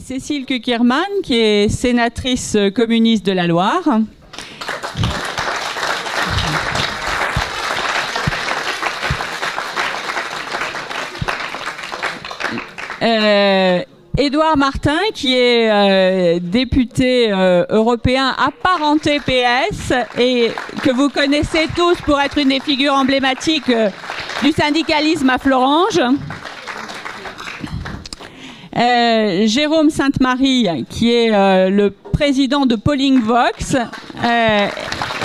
Cécile Kukierman, qui est sénatrice communiste de la Loire. Euh, Édouard Martin, qui est euh, député euh, européen apparenté PS et que vous connaissez tous pour être une des figures emblématiques du syndicalisme à Florange. Euh, Jérôme Sainte-Marie, qui est euh, le président de Polling Vox euh,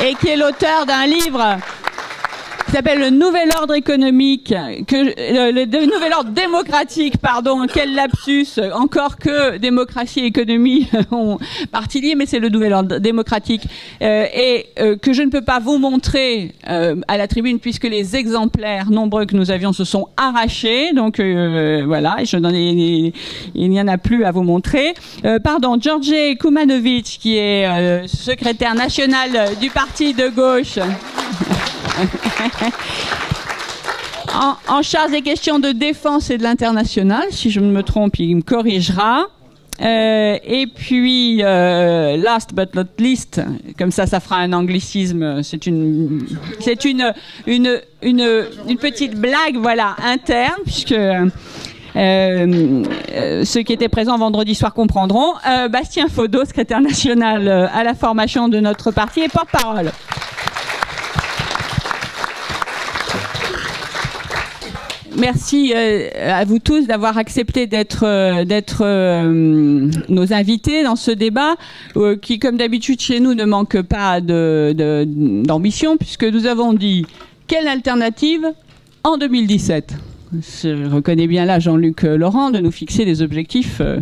et qui est l'auteur d'un livre qui s'appelle le Nouvel Ordre économique, que, le, le, Nouvel Ordre démocratique, pardon, quel lapsus, encore que démocratie et économie ont partie liée, mais c'est le Nouvel Ordre démocratique, euh, et euh, que je ne peux pas vous montrer euh, à la tribune puisque les exemplaires nombreux que nous avions se sont arrachés, donc voilà, je ai, il n'y en a plus à vous montrer. pardon, George Kumanovic, qui est secrétaire national du parti de gauche. en, charge des questions de défense et de l'international. Si je me trompe, il me corrigera. Euh, et puis, euh, last but not least, comme ça, ça fera un anglicisme. C'est une, c'est une, une, une, une, petite blague, voilà, interne, puisque euh, ceux qui étaient présents vendredi soir comprendront. Bastien Faudot, secrétaire national à la formation de notre parti et porte-parole. Merci euh, à vous tous d'avoir accepté d'être euh, euh, nos invités dans ce débat qui, comme d'habitude chez nous, ne manque pas d'ambition puisque nous avons dit quelle alternative en 2017 je reconnais bien là Jean-Luc euh, Laurent de nous fixer des objectifs euh,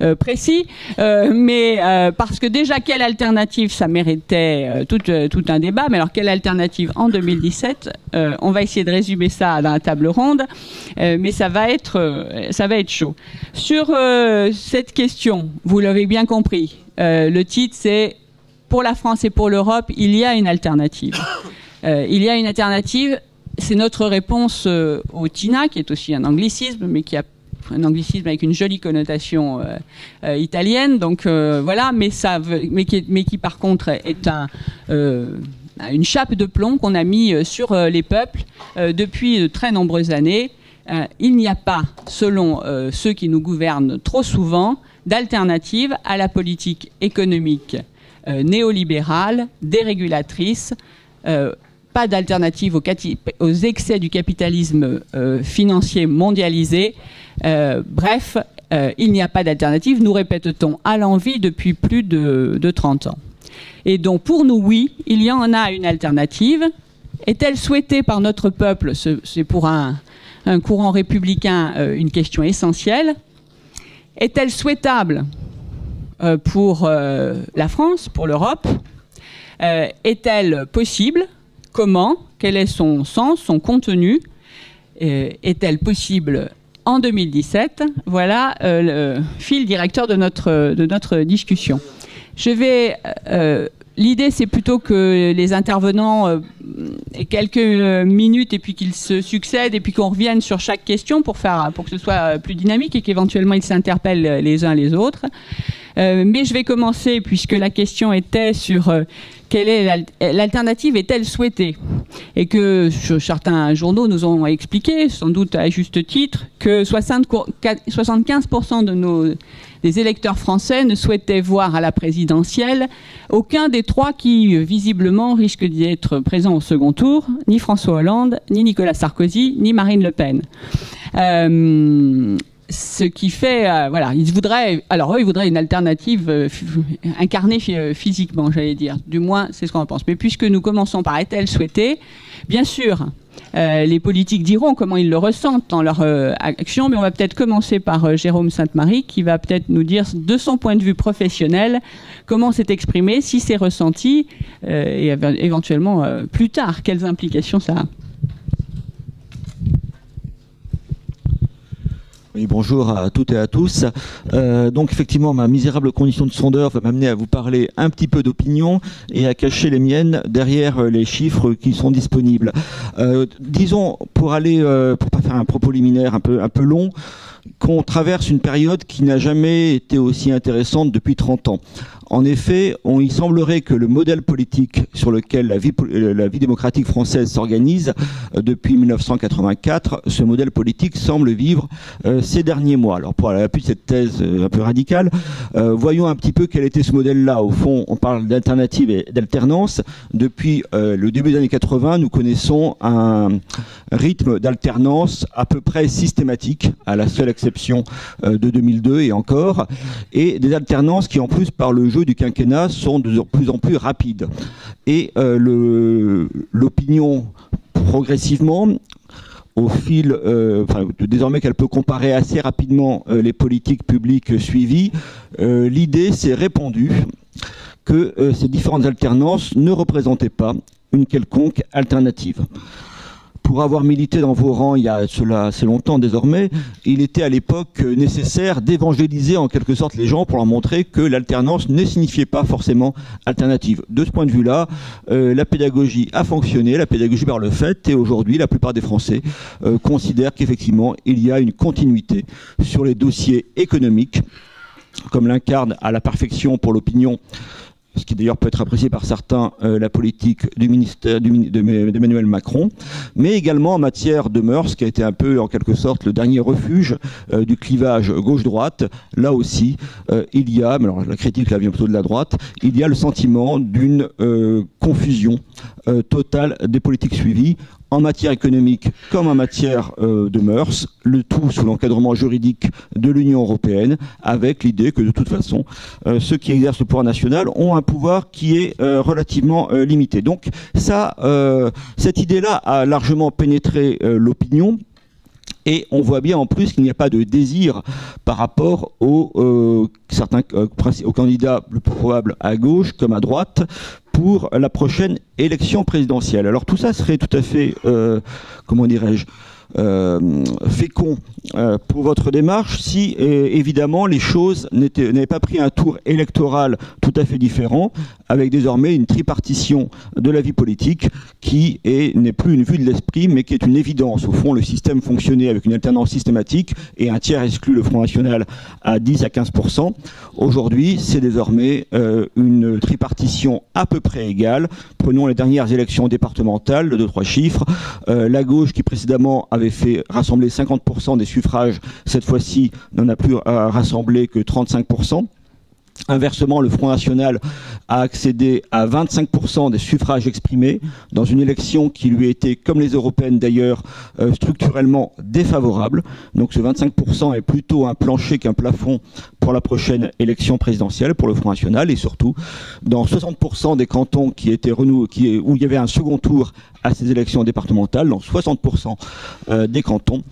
euh, précis, mais parce que déjà quelle alternative ça méritait tout, tout, un débat, mais alors quelle alternative en 2017 On va essayer de résumer ça dans la table ronde, mais ça va être ça va être chaud. Sur cette question, vous l'avez bien compris, le titre c'est pour la France et pour l'Europe, il y a une alternative. il y a une alternative c'est notre réponse euh, au TINA, qui est aussi un anglicisme, mais qui a un anglicisme avec une jolie connotation euh, euh, italienne. Donc voilà, mais qui, par contre est un une chape de plomb qu'on a mis sur les peuples depuis de très nombreuses années. il n'y a pas, selon ceux qui nous gouvernent trop souvent, d'alternative à la politique économique néolibérale, dérégulatrice, pas d'alternative aux, excès du capitalisme euh, financier mondialisé. Euh, bref, euh, il n'y a pas d'alternative, nous répète-t-on à l'envie depuis plus de, 30 ans. Et donc pour nous, oui, il y en a une alternative. Est-elle souhaitée par notre peuple? C'est pour un, courant républicain une question essentielle. Est-elle souhaitable pour la France, pour l'Europe? Est-elle possible? Comment Quel est son sens, son contenu euh, Est-elle possible en 2017 Voilà euh, le fil directeur de notre, discussion. Je vais. Euh, l'idée, c'est plutôt que les intervenants aient quelques minutes et puis qu'ils se succèdent et puis qu'on revienne sur chaque question pour, faire, pour que ce soit plus dynamique et qu'éventuellement ils s'interpellent les uns les autres. mais je vais commencer, puisque la question était sur quelle est l'alternative est-elle souhaitée? Et que certains journaux nous ont expliqué, sans doute à juste titre, que 75% de nos des électeurs français ne souhaitaient voir à la présidentielle aucun des trois qui visiblement risquent d'y être présents au second tour, ni François Hollande, ni Nicolas Sarkozy, ni Marine Le Pen. Euh, ce qui fait, euh, voilà, ils voudraient, alors eux, ils voudraient une alternative euh, incarnée euh, physiquement, j'allais dire. Du moins, c'est ce qu'on pense. Mais puisque nous commençons par est-elle souhaitée, bien sûr, les politiques diront comment ils le ressentent dans leur action, mais on va peut-être commencer par Jérôme Sainte-Marie, qui va peut-être nous dire, de son point de vue professionnel, comment c'est exprimé, si c'est ressenti, et éventuellement plus tard, quelles implications ça a. bonjour à toutes et à tous. Euh, donc effectivement, ma misérable condition de sondeur va m'amener à vous parler un petit peu d'opinion et à cacher les miennes derrière les chiffres qui sont disponibles. Euh, disons, pour aller, pour pas faire un propos liminaire un peu, un peu long, qu'on traverse une période qui n'a jamais été aussi intéressante depuis 30 ans. En effet, on, il semblerait que le modèle politique sur lequel la vie, euh, démocratique française s'organise euh, depuis 1984, ce modèle politique semble vivre euh, ces derniers mois. Alors pour l'appui de cette thèse un peu radicale, voyons un petit peu quel était ce modèle-là. Au fond, on parle d'alternative et d'alternance. Depuis le début des années 80, nous connaissons un rythme d'alternance à peu près systématique, à la seule exception de 2002 et encore, et des alternances qui en plus par le jeu du quinquennat sont de plus en plus rapides. Et euh, l'opinion, progressivement, au fil, euh, désormais qu'elle peut comparer assez rapidement euh, les politiques publiques suivies, l'idée s'est répandue que ces différentes alternances ne représentaient pas une quelconque alternative pour avoir milité dans vos rangs il y a cela assez longtemps désormais, il était à l'époque nécessaire d'évangéliser en quelque sorte les gens pour leur montrer que l'alternance ne signifiait pas forcément alternative. De ce point de vue-là, euh, la pédagogie a fonctionné, la pédagogie par le fait, et aujourd'hui la plupart des Français euh, considèrent qu'effectivement il y a une continuité sur les dossiers économiques, comme l'incarne à la perfection pour l'opinion ce qui d'ailleurs peut être apprécié par certains, euh, la politique du d'Emmanuel Macron, mais également en matière de mœurs, qui a été un peu en quelque sorte le dernier refuge euh, du clivage gauche-droite. Là aussi, euh, il y a, alors la critique vient plutôt de la droite, il y a le sentiment d'une confusion totale des politiques suivies en matière économique comme en matière euh, de mœurs, le tout sous l'encadrement juridique de l'Union européenne, avec l'idée que de toute façon, euh, ceux qui exercent le pouvoir national ont un pouvoir qui est euh, relativement limité. Donc ça, cette idée-là a largement pénétré l'opinion. Et on voit bien en plus qu'il n'y a pas de désir par rapport aux, candidats le plus probables à gauche comme à droite pour la prochaine élection présidentielle. Alors tout ça serait tout à fait, euh, comment dirais-je, fécond euh, pour votre démarche si euh, évidemment les choses n'avaient pas pris un tour électoral tout à fait différent, avec désormais une tripartition de la vie politique qui n'est plus une vue de l'esprit, mais qui est une évidence. Au fond, le système fonctionnait avec une alternance systématique et un tiers exclut le Front National à 10 à 15% Aujourd'hui, c'est désormais une tripartition à peu près égale. Prenons les dernières élections départementales, de deux trois chiffres. la gauche qui précédemment avait fait rassembler 50% des suffrages, cette fois-ci n'en a plus rassemblé que 35%. Inversement, le Front National a accédé à 25% des suffrages exprimés dans une élection qui lui était, comme les européennes d'ailleurs, euh, structurellement défavorable. Donc ce 25% est plutôt un plancher qu'un plafond pour la prochaine élection présidentielle pour le Front National et surtout dans 60% des cantons qui étaient où il y avait un second tour à ces élections départementales, dans 60% euh, des cantons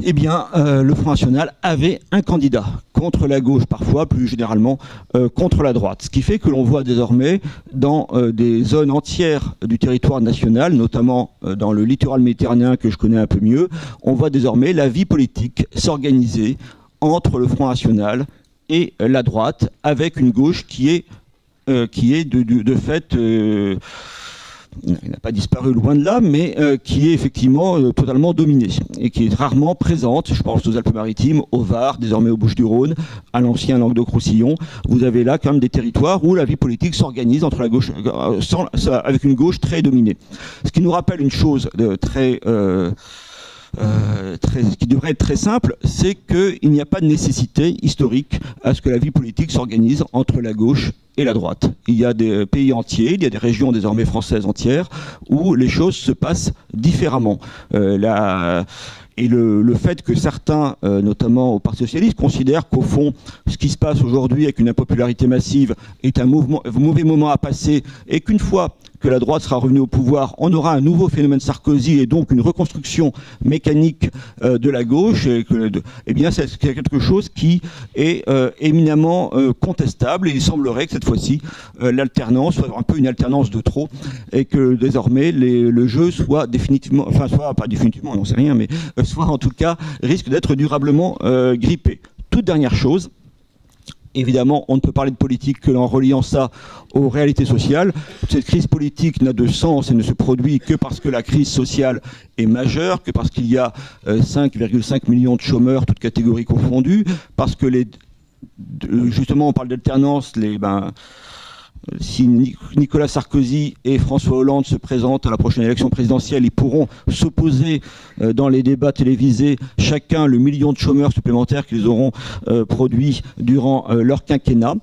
eh bien, euh, le Front National avait un candidat contre la gauche, parfois plus généralement euh, contre la droite. Ce qui fait que l'on voit désormais dans euh, des zones entières du territoire national, notamment dans le littoral méditerranéen que je connais un peu mieux, on voit désormais la vie politique s'organiser entre le Front National et la droite, avec une gauche qui est, de fait il n'a pas disparu loin de là, mais euh, qui est effectivement euh, totalement dominée et qui est rarement présente. Je pense aux Alpes-Maritimes, au Var, désormais aux Bouches-du-Rhône, à l'ancien Languedoc-Roussillon. Vous avez là quand même des territoires où la vie politique s'organise entre la gauche, euh, avec une gauche très dominée. Ce qui nous rappelle une chose très euh, très, qui devrait être très simple, c'est qu'il n'y a pas de nécessité historique à ce que la vie politique s'organise entre la gauche et la droite. Il y a des pays entiers, il y a des régions désormais françaises entières où les choses se passent différemment. Euh, et le, le, fait que certains, euh, notamment au Parti socialiste, considèrent qu'au fond, ce qui se passe aujourd'hui avec une impopularité massive est un mouvement, mauvais moment à passer et qu'une fois que la droite sera revenue au pouvoir, on aura un nouveau phénomène Sarkozy et donc une reconstruction mécanique euh, de la gauche. Et eh bien, c'est quelque chose qui est euh, éminemment euh, contestable. Et il semblerait que cette fois-ci, l'alternance soit un peu une alternance de trop et que désormais le jeu soit définitivement, enfin, soit pas définitivement, on n'en sait rien, mais soit en tout cas risque d'être durablement grippé. Toute dernière chose Évidemment, on ne peut parler de politique que en reliant ça aux réalités sociales. Cette crise politique n'a de sens et ne se produit que parce que la crise sociale est majeure, que parce qu'il y a 5,5 euh, millions de chômeurs, toutes catégories confondues, parce que les, justement, on parle d'alternance, les, ben, si Nicolas Sarkozy et François Hollande se présentent à la prochaine élection présidentielle, ils pourront s'opposer euh, dans les débats télévisés chacun le million de chômeurs supplémentaires qu'ils auront euh, produits durant euh, leur quinquennat.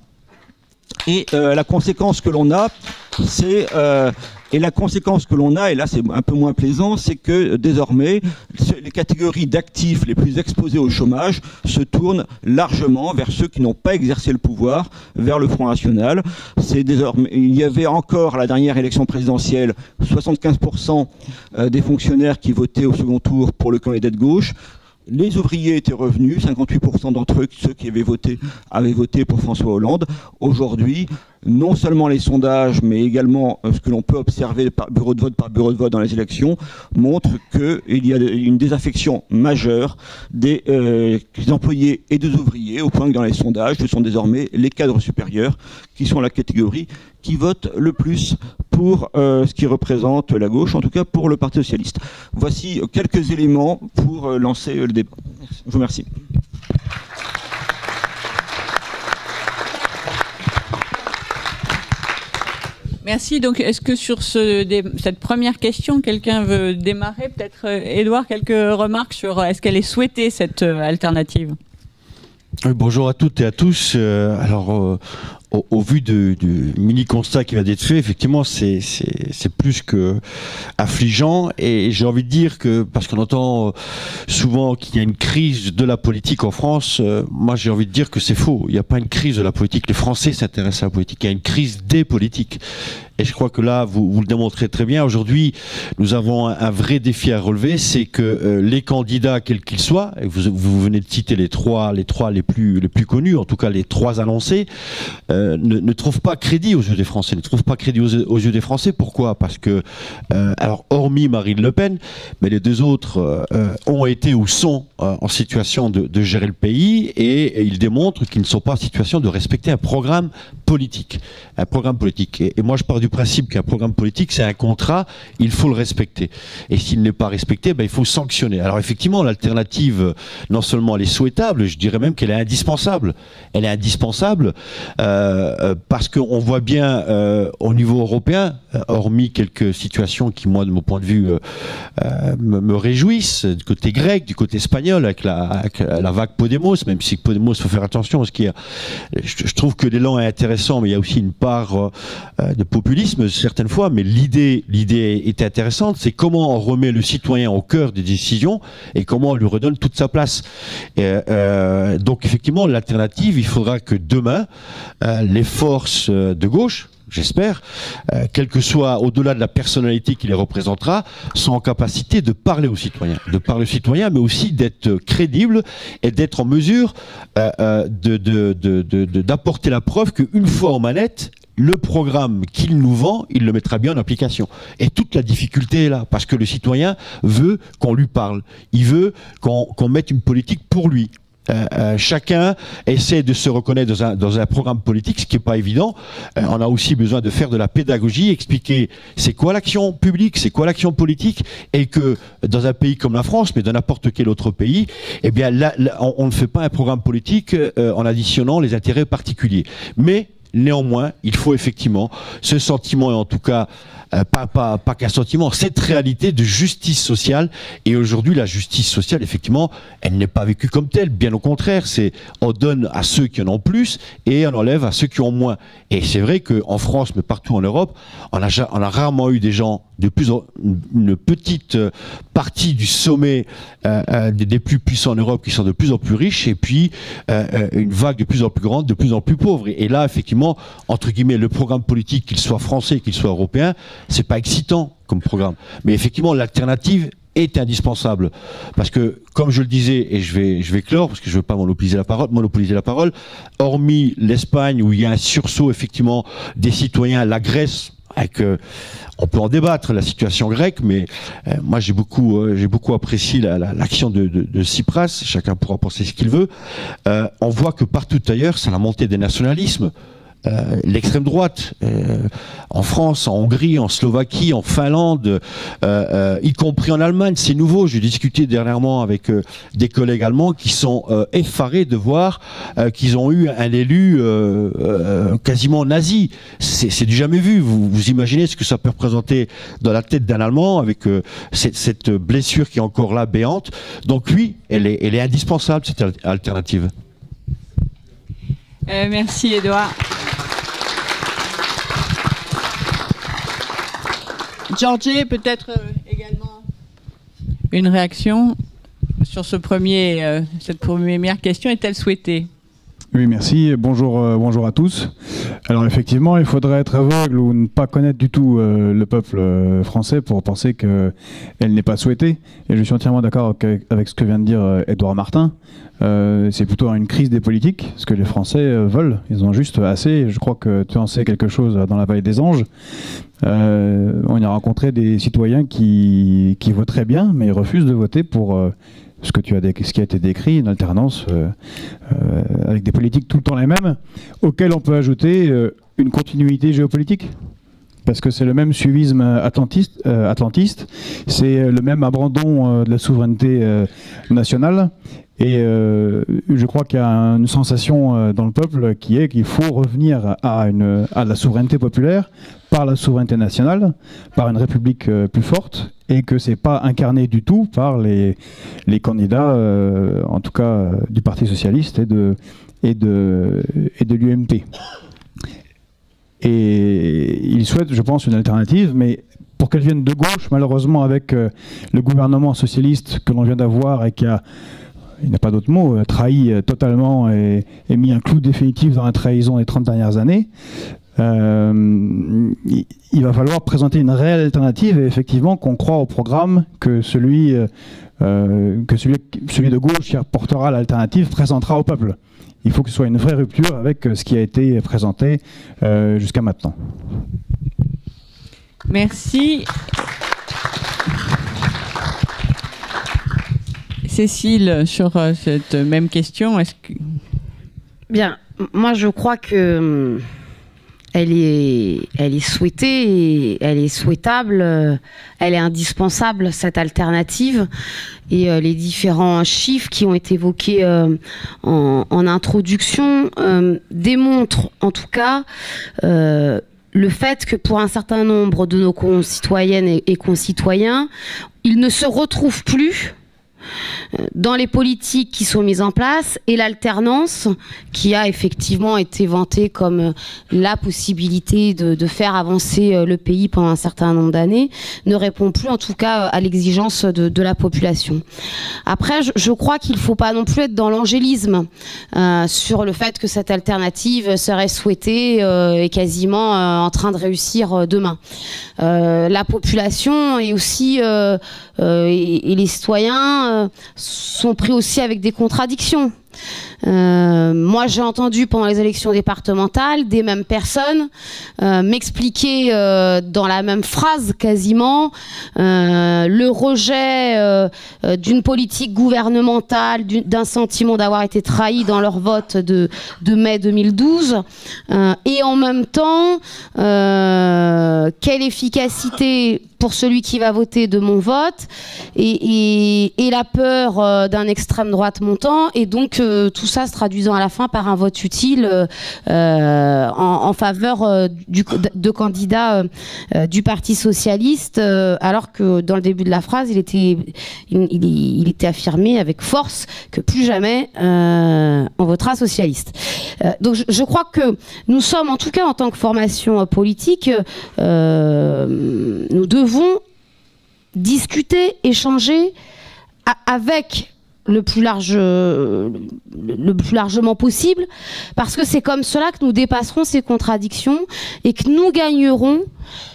Et la conséquence que l'on a, c'est et la conséquence que l'on a, et là c'est un peu moins plaisant, c'est que désormais, les catégories d'actifs les plus exposés au chômage se tournent largement vers ceux qui n'ont pas exercé le pouvoir, vers le Front National. Il y avait encore à la dernière élection présidentielle 75% euh, des fonctionnaires qui votaient au second tour pour le candidat de gauche. Les ouvriers étaient revenus, 58% d'entre eux, ceux qui avaient voté, avaient voté pour François Hollande. Aujourd'hui, non seulement les sondages, mais également euh, ce que l'on peut observer par bureau de vote par bureau de vote dans les élections, montrent qu'il y a une désaffection majeure des, euh, employés et des ouvriers, au point que dans les sondages, ce sont désormais les cadres supérieurs qui sont la catégorie qui vote le plus pour euh, ce qui représente la gauche, en tout cas pour le Parti socialiste. Voici quelques éléments pour lancer le débat. Je vous remercie. Merci. Donc, est-ce que sur cette première question, quelqu'un veut démarrer? Peut-être, Edouard, quelques remarques sur euh, est-ce qu'elle est souhaitée, cette euh, alternative? Bonjour à toutes et à tous. Euh, alors, au, vu du mini constat qui va d'être fait, effectivement, c'est plus que affligeant. Et j'ai envie de dire que, parce qu'on entend souvent qu'il y a une crise de la politique en France, moi j'ai envie de dire que c'est faux. Il n'y a pas une crise de la politique. Les Français s'intéressent à la politique. Il y a une crise des politiques. Et je crois que là, vous, le démontrez très bien. Aujourd'hui, nous avons un, vrai défi à relever, c'est que euh, les candidats, quels qu'ils soient, et vous, venez de citer les trois, les trois les plus les plus connus, en tout cas les trois annoncés, euh, ne, trouvent pas crédit aux yeux des Français, ne trouvent pas crédit aux, yeux des Français. Pourquoi? Parce que, euh, alors hormis Marine Le Pen, mais les deux autres ont été ou sont en situation de, de, gérer le pays et, ils démontrent qu'ils ne sont pas en situation de respecter un programme politique, un programme politique. Et, et moi, je pars du principe qu'un programme politique, c'est un contrat, il faut le respecter. Et s'il n'est pas respecté, ben, il faut sanctionner. Alors effectivement, l'alternative, non seulement elle est souhaitable, je dirais même qu'elle est indispensable. Elle est indispensable euh, euh parce qu'on voit bien euh, au niveau européen, hormis quelques situations qui, moi, de mon point de vue, me, réjouissent, du côté grec, du côté espagnol, avec la, vague Podemos, même si Podemos, faut faire attention, parce qu'il y a, je, je, trouve que l'élan est intéressant, mais il y a aussi une part de populisme certaines fois, mais l'idée, l'idée est intéressante. C'est comment on remet le citoyen au cœur des décisions et comment on lui redonne toute sa place. Euh, donc effectivement, l'alternative, il faudra que demain, euh, les forces de gauche, j'espère, euh, quel que soit au-delà de la personnalité qui les représentera, sont en capacité de parler aux citoyens, de parler aux citoyens, mais aussi d'être crédibles et d'être en mesure euh, d'apporter la preuve qu'une fois en manette, le programme qu'il nous vend, il le mettra bien en application. Et toute la difficulté est là, parce que le citoyen veut qu'on lui parle. Il veut qu'on mette une politique pour lui. Euh, euh, chacun essaie de se reconnaître dans un, programme politique, ce qui n'est pas évident. Euh, on a aussi besoin de faire de la pédagogie, expliquer c'est quoi l'action publique, c'est quoi l'action politique, et que dans un pays comme la France, mais dans n'importe quel autre pays, eh bien là, on, on, ne fait pas un programme politique en additionnant les intérêts particuliers. Mais Néanmoins, il faut effectivement ce sentiment, et en tout cas euh, pas, pas, pas qu'un sentiment, cette réalité de justice sociale. Et aujourd'hui, la justice sociale, effectivement, elle n'est pas vécue comme telle. Bien au contraire, c'est on donne à ceux qui en ont plus et on enlève à ceux qui ont moins. Et c'est vrai qu'en France, mais partout en Europe, on a, on a rarement eu des gens de plus en, une petite euh, partie du sommet euh, euh, des, plus puissants en Europe qui sont de plus en plus riches et puis euh, une vague de plus en plus grande, de plus en plus pauvre. Et, et là, effectivement, entre guillemets, le programme politique, qu'il soit français, qu'il soit européen, c'est pas excitant comme programme. Mais effectivement, l'alternative est indispensable parce que comme je le disais et je vais je vais clore parce que je veux pas monopoliser la parole monopoliser la parole hormis l'Espagne où il y a un sursaut effectivement des citoyens la Grèce avec, on peut en débattre la situation grecque, mais moi j'ai beaucoup, j'ai beaucoup apprécié l'action de, de, de, Tsipras. Chacun pourra penser ce qu'il veut. on voit que partout ailleurs, c'est la montée des nationalismes. Euh, l'extrême droite, euh, en France, en Hongrie, en Slovaquie, en Finlande, euh, y compris en Allemagne. C'est nouveau. J'ai discuté dernièrement avec des collègues allemands qui sont effarés de voir qu'ils ont eu un élu quasiment nazi. C'est du jamais vu. Vous, imaginez ce que ça peut représenter dans la tête d'un Allemand avec cette, blessure qui est encore là, béante. Donc oui, elle est indispensable, cette alternative. merci, Edouard. Georgie, peut-être euh, également une réaction sur ce premier, euh, cette première question est-elle souhaitée? Oui, merci. Bonjour, euh, bonjour à tous. Alors effectivement, il faudrait être aveugle ou ne pas connaître du tout le peuple français pour penser qu'elle n'est pas souhaitée. Et je suis entièrement d'accord avec ce que vient de dire Edouard Martin. c'est plutôt une crise des politiques, ce que les Français veulent. Ils ont juste assez. Je crois que tu en sais quelque chose dans la vallée des anges. Euh, on a rencontré des citoyens qui, qui voteraient bien, mais refusent de voter pour euh, ce, que tu as, ce qui a été décrit, une alternance euh, avec des politiques tout le temps les mêmes, auxquelles on peut ajouter une continuité géopolitique. Parce que c'est le même suivisme atlantiste, c'est le même abandon de la souveraineté nationale, et je crois qu'il y a une sensation dans le peuple qui est qu'il faut revenir à la souveraineté populaire par la souveraineté nationale, par une république euh, plus forte, et que c'est pas incarné du tout par les, candidats, euh, en tout cas euh, du Parti socialiste et de, et l'UMP. Et il souhaite, je pense, une alternative, mais pour qu'elle vienne de gauche, malheureusement, avec le gouvernement socialiste que l'on vient d'avoir et qui a il n'y a pas d'autre mot, trahi totalement et, et, mis un clou définitif dans la trahison des 30 dernières années, euh, il va falloir présenter une réelle alternative et effectivement qu'on croit au programme que celui, euh, euh, que celui, celui de gauche qui apportera l'alternative présentera au peuple. Il faut que ce soit une vraie rupture avec ce qui a été présenté jusqu'à maintenant. Merci. Cécile, sur cette même question, est-ce que... Bien, moi je crois que elle est, elle est souhaitée, elle est souhaitable, euh, elle est indispensable cette alternative. Et euh, les différents chiffres qui ont été évoqués euh, en, introduction démontrent, en tout cas, le fait que pour un certain nombre de nos concitoyennes et concitoyens, ils ne se retrouvent plus dans les politiques qui sont mises en place et l'alternance qui a effectivement été vantée comme la possibilité de, faire avancer euh, le pays pendant un certain nombre d'années ne répond plus en tout cas à l'exigence de, la population. Après, je, crois qu'il ne faut pas non plus être dans l'angélisme euh, sur le fait que cette alternative serait souhaitée euh, et quasiment en train de réussir demain. la population et aussi et, les citoyens sont pris aussi avec des contradictions. Euh, moi, j'ai entendu pendant les élections départementales des mêmes personnes euh, m'expliquer euh, dans la même phrase quasiment le rejet d'une politique gouvernementale, d'un sentiment d'avoir été trahi dans leur vote de mai 2012, et en même temps, quelle efficacité pour celui qui va voter de mon vote et, la peur d'un extrême droite montant et donc tout ça se traduisant à la fin par un vote utile euh, euh, en, faveur euh, du, de candidats du Parti socialiste, alors que dans le début de la phrase, il était, il, était affirmé avec force que plus jamais on votera socialiste. donc je, crois que nous sommes, en tout cas en tant que formation politique, nous devons discuter, échanger avec le plus large, le plus largement possible, parce que c'est comme cela que nous dépasserons ces contradictions et que nous gagnerons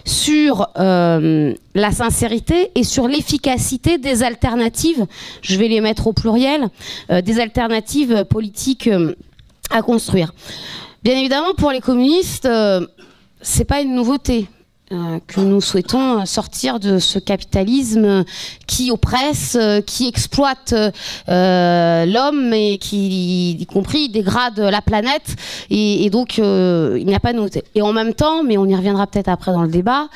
sur euh, la sincérité et sur l'efficacité des alternatives. Je vais les mettre au pluriel, euh, des alternatives politiques euh, à construire. Bien évidemment, pour les communistes, c'est pas une nouveauté. Euh, que nous souhaitons sortir de ce capitalisme qui oppresse, qui exploite l'homme et qui, y compris, dégrade la planète. Et, donc, il n'y a pas de. Et en même temps, mais on y reviendra peut-être après dans le débat,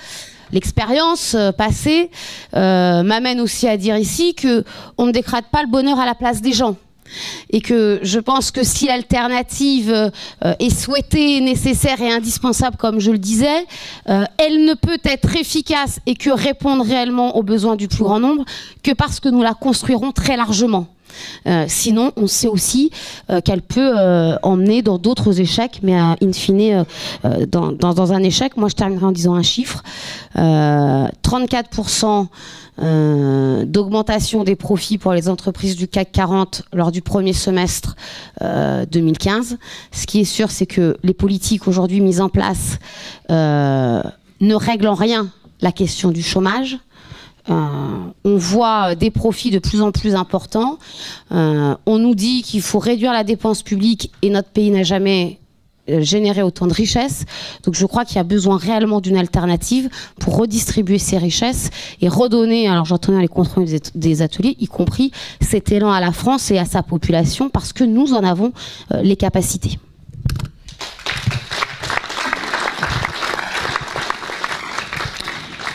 l'expérience passée m'amène aussi à dire ici que on ne décrète pas le bonheur à la place des gens et que je pense que si l'alternative euh, est souhaitée, nécessaire et indispensable, comme je le disais, euh, elle ne peut être efficace et que répondre réellement aux besoins du plus grand nombre que parce que nous la construirons très largement. Euh, sinon, on sait aussi qu'elle peut emmener dans d'autres échecs, mais in fine, dans, dans, un échec, moi je terminerai en disant un chiffre 34% euh, d'augmentation des profits pour les entreprises du CAC 40 lors du premier semestre 2015. Euh, Ce qui est sûr, c'est que les politiques aujourd'hui mises en place euh, ne règlent en rien la question du chômage. on voit des profits de plus en plus importants. on nous dit qu'il faut réduire la dépense publique et notre pays n'a jamais générer autant de richesses. Donc je crois qu'il y a besoin réellement d'une alternative pour redistribuer ces richesses et redonner, alors j'entends les contrôles des ateliers, y compris cet élan à la France et à sa population, parce que nous en avons euh, les capacités.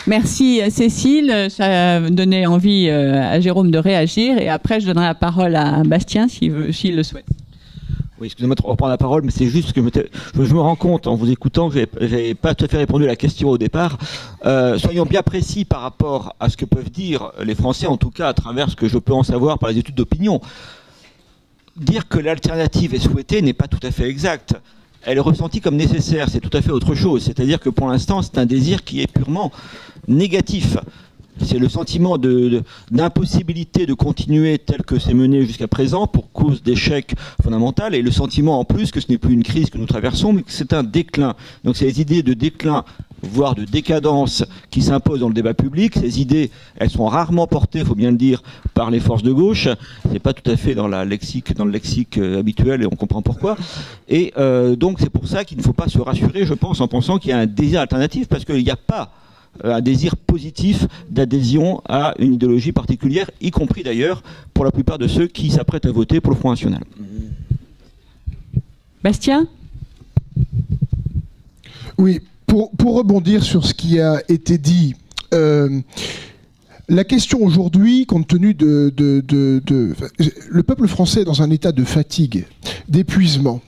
Merci euh, Cécile, ça donné envie à Jérôme de réagir et après je donnerai la parole à Bastien s'il le souhaite. Excusez-moi de reprendre la parole, mais c'est juste que je me rends compte en vous écoutant que j'ai pas tout à fait répondu à la question au départ. Euh, soyons bien précis par rapport à ce que peuvent dire les Français, en tout cas à travers ce que je peux en savoir par les études d'opinion. Dire que l'alternative est souhaitée n'est pas tout à fait exact. Elle est ressentie comme nécessaire, c'est tout à fait autre chose. C'est-à-dire que pour l'instant, c'est un désir qui est purement négatif. C'est le sentiment d'impossibilité de, continuer tel que c'est mené jusqu'à présent pour cause d'échec fondamental et le sentiment en plus que ce n'est plus une crise que nous traversons mais que c'est un déclin. Donc ces idées de déclin voire de décadence qui s'imposent dans le débat public. Ces idées, elles sont rarement portées, il faut bien le dire, par les forces de gauche. C'est pas tout à fait dans, le lexique euh, habituel et on comprend pourquoi. Et euh, donc c'est pour ça qu'il ne faut pas se rassurer, je pense, en pensant qu'il y a un désir alternatif parce qu'il n'y a pas un désir positif d'adhésion à une idéologie particulière, y compris d'ailleurs pour la plupart de ceux qui s'apprêtent à voter pour le Front National. Bastien? Oui, pour, rebondir sur ce qui a été dit, euh, la question aujourd'hui, compte tenu de, Le peuple français est dans un état de fatigue, d'épuisement.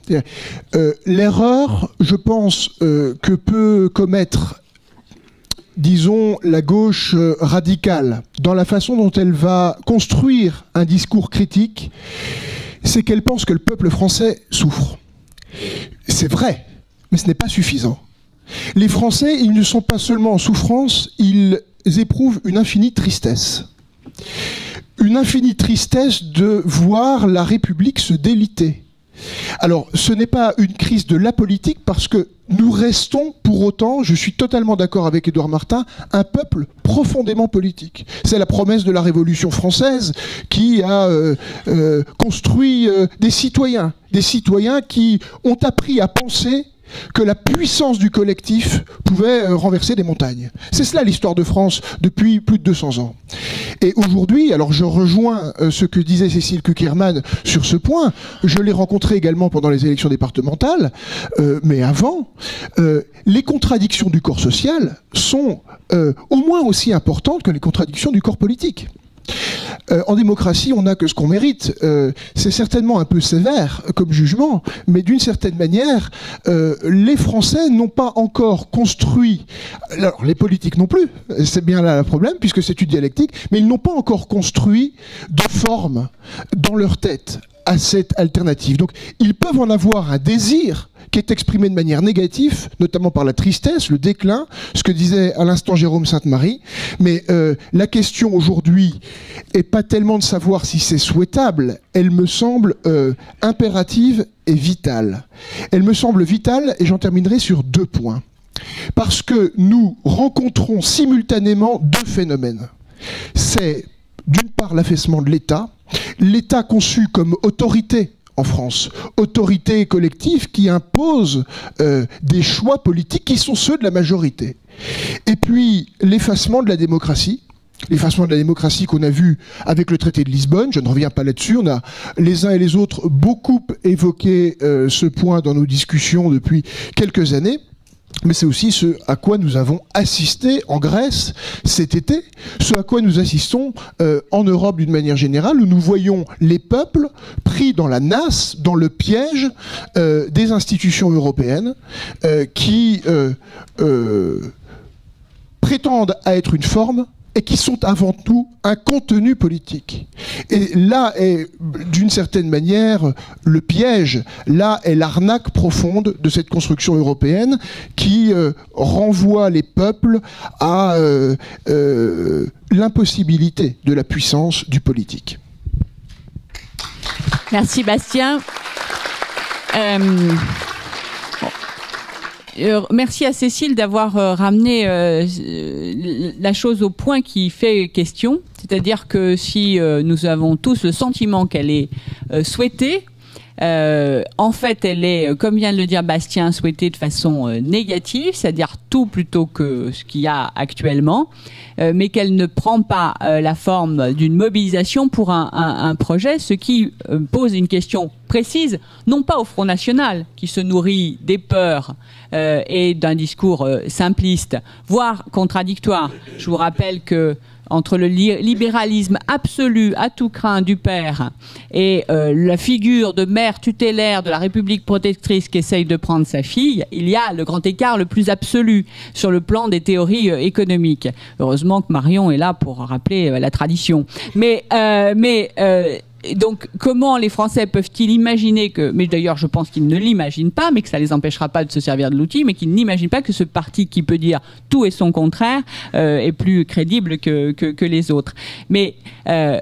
Euh, l'erreur, je pense, euh, que peut commettre disons, la gauche euh, radicale, dans la façon dont elle va construire un discours critique, c'est qu'elle pense que le peuple français souffre. C'est vrai, mais ce n'est pas suffisant. Les Français, ils ne sont pas seulement en souffrance, ils éprouvent une infinie tristesse. Une infinie tristesse de voir la République se déliter alors, ce n'est pas une crise de la politique parce que nous restons pour autant, je suis totalement d'accord avec Édouard Martin, un peuple profondément politique. C'est la promesse de la Révolution française qui a euh, euh, construit euh, des citoyens, des citoyens qui ont appris à penser que la puissance du collectif pouvait euh, renverser des montagnes. C'est cela l'histoire de France depuis plus de 200 ans. Et aujourd'hui, alors je rejoins euh, ce que disait Cécile Kuckerman sur ce point, je l'ai rencontré également pendant les élections départementales, euh, mais avant, les contradictions du corps social sont au moins aussi importantes que les contradictions du corps politique. Euh, en démocratie, on n'a que ce qu'on mérite. Euh, c'est certainement un peu sévère comme jugement, mais d'une certaine manière, euh, les Français n'ont pas encore construit, alors les politiques non plus, c'est bien là le problème, puisque c'est une dialectique, mais ils n'ont pas encore construit de forme dans leur tête à cette alternative. Donc ils peuvent en avoir un désir qui est exprimé de manière négative, notamment par la tristesse, le déclin, ce que disait à l'instant Jérôme Sainte-Marie. Mais euh, la question aujourd'hui est pas tellement de savoir si c'est souhaitable, elle me semble euh, impérative et vitale. Elle me semble vitale, et j'en terminerai sur deux points. Parce que nous rencontrons simultanément deux phénomènes. C'est d'une part l'affaissement de l'État, l'État conçu comme autorité en France. Autorité collective qui impose euh, des choix politiques qui sont ceux de la majorité. Et puis l'effacement de la démocratie, l'effacement de la démocratie qu'on a vu avec le traité de Lisbonne. Je ne reviens pas là-dessus. On a les uns et les autres beaucoup évoqué euh, ce point dans nos discussions depuis quelques années. Mais c'est aussi ce à quoi nous avons assisté en Grèce cet été, ce à quoi nous assistons euh, en Europe d'une manière générale, où nous voyons les peuples pris dans la nasse, dans le piège euh, des institutions européennes, qui prétendent à être une forme et qui sont avant tout un contenu politique. Et là est, d'une certaine manière, le piège, là est l'arnaque profonde de cette construction européenne qui euh, renvoie les peuples à euh, euh, l'impossibilité de la puissance du politique. Merci Bastien. Euh, merci à Cécile d'avoir euh, ramené euh, la chose au point qui fait question. C'est-à-dire que si nous avons tous le sentiment qu'elle est souhaitée, en fait, elle est, comme vient de le dire Bastien, souhaitée de façon négative, c'est-à-dire tout plutôt que ce qu'il y a actuellement, mais qu'elle ne prend pas la forme d'une mobilisation pour un, projet, ce qui pose une question précise, non pas au Front National, qui se nourrit des peurs euh, et d'un discours euh, simpliste, voire contradictoire. Je vous rappelle que entre le libéralisme absolu à tout craint du père et euh, la figure de mère tutélaire de la République protectrice qui essaye de prendre sa fille, il y a le grand écart le plus absolu sur le plan des théories économiques. Heureusement que Marion est là pour rappeler la tradition. Mais, mais donc, comment les Français peuvent-ils imaginer que, mais d'ailleurs, je pense qu'ils ne l'imaginent pas, mais que ça les empêchera pas de se servir de l'outil, mais qu'ils n'imaginent pas que ce parti qui peut dire tout et son contraire euh, est plus crédible que, que, les autres. Mais euh,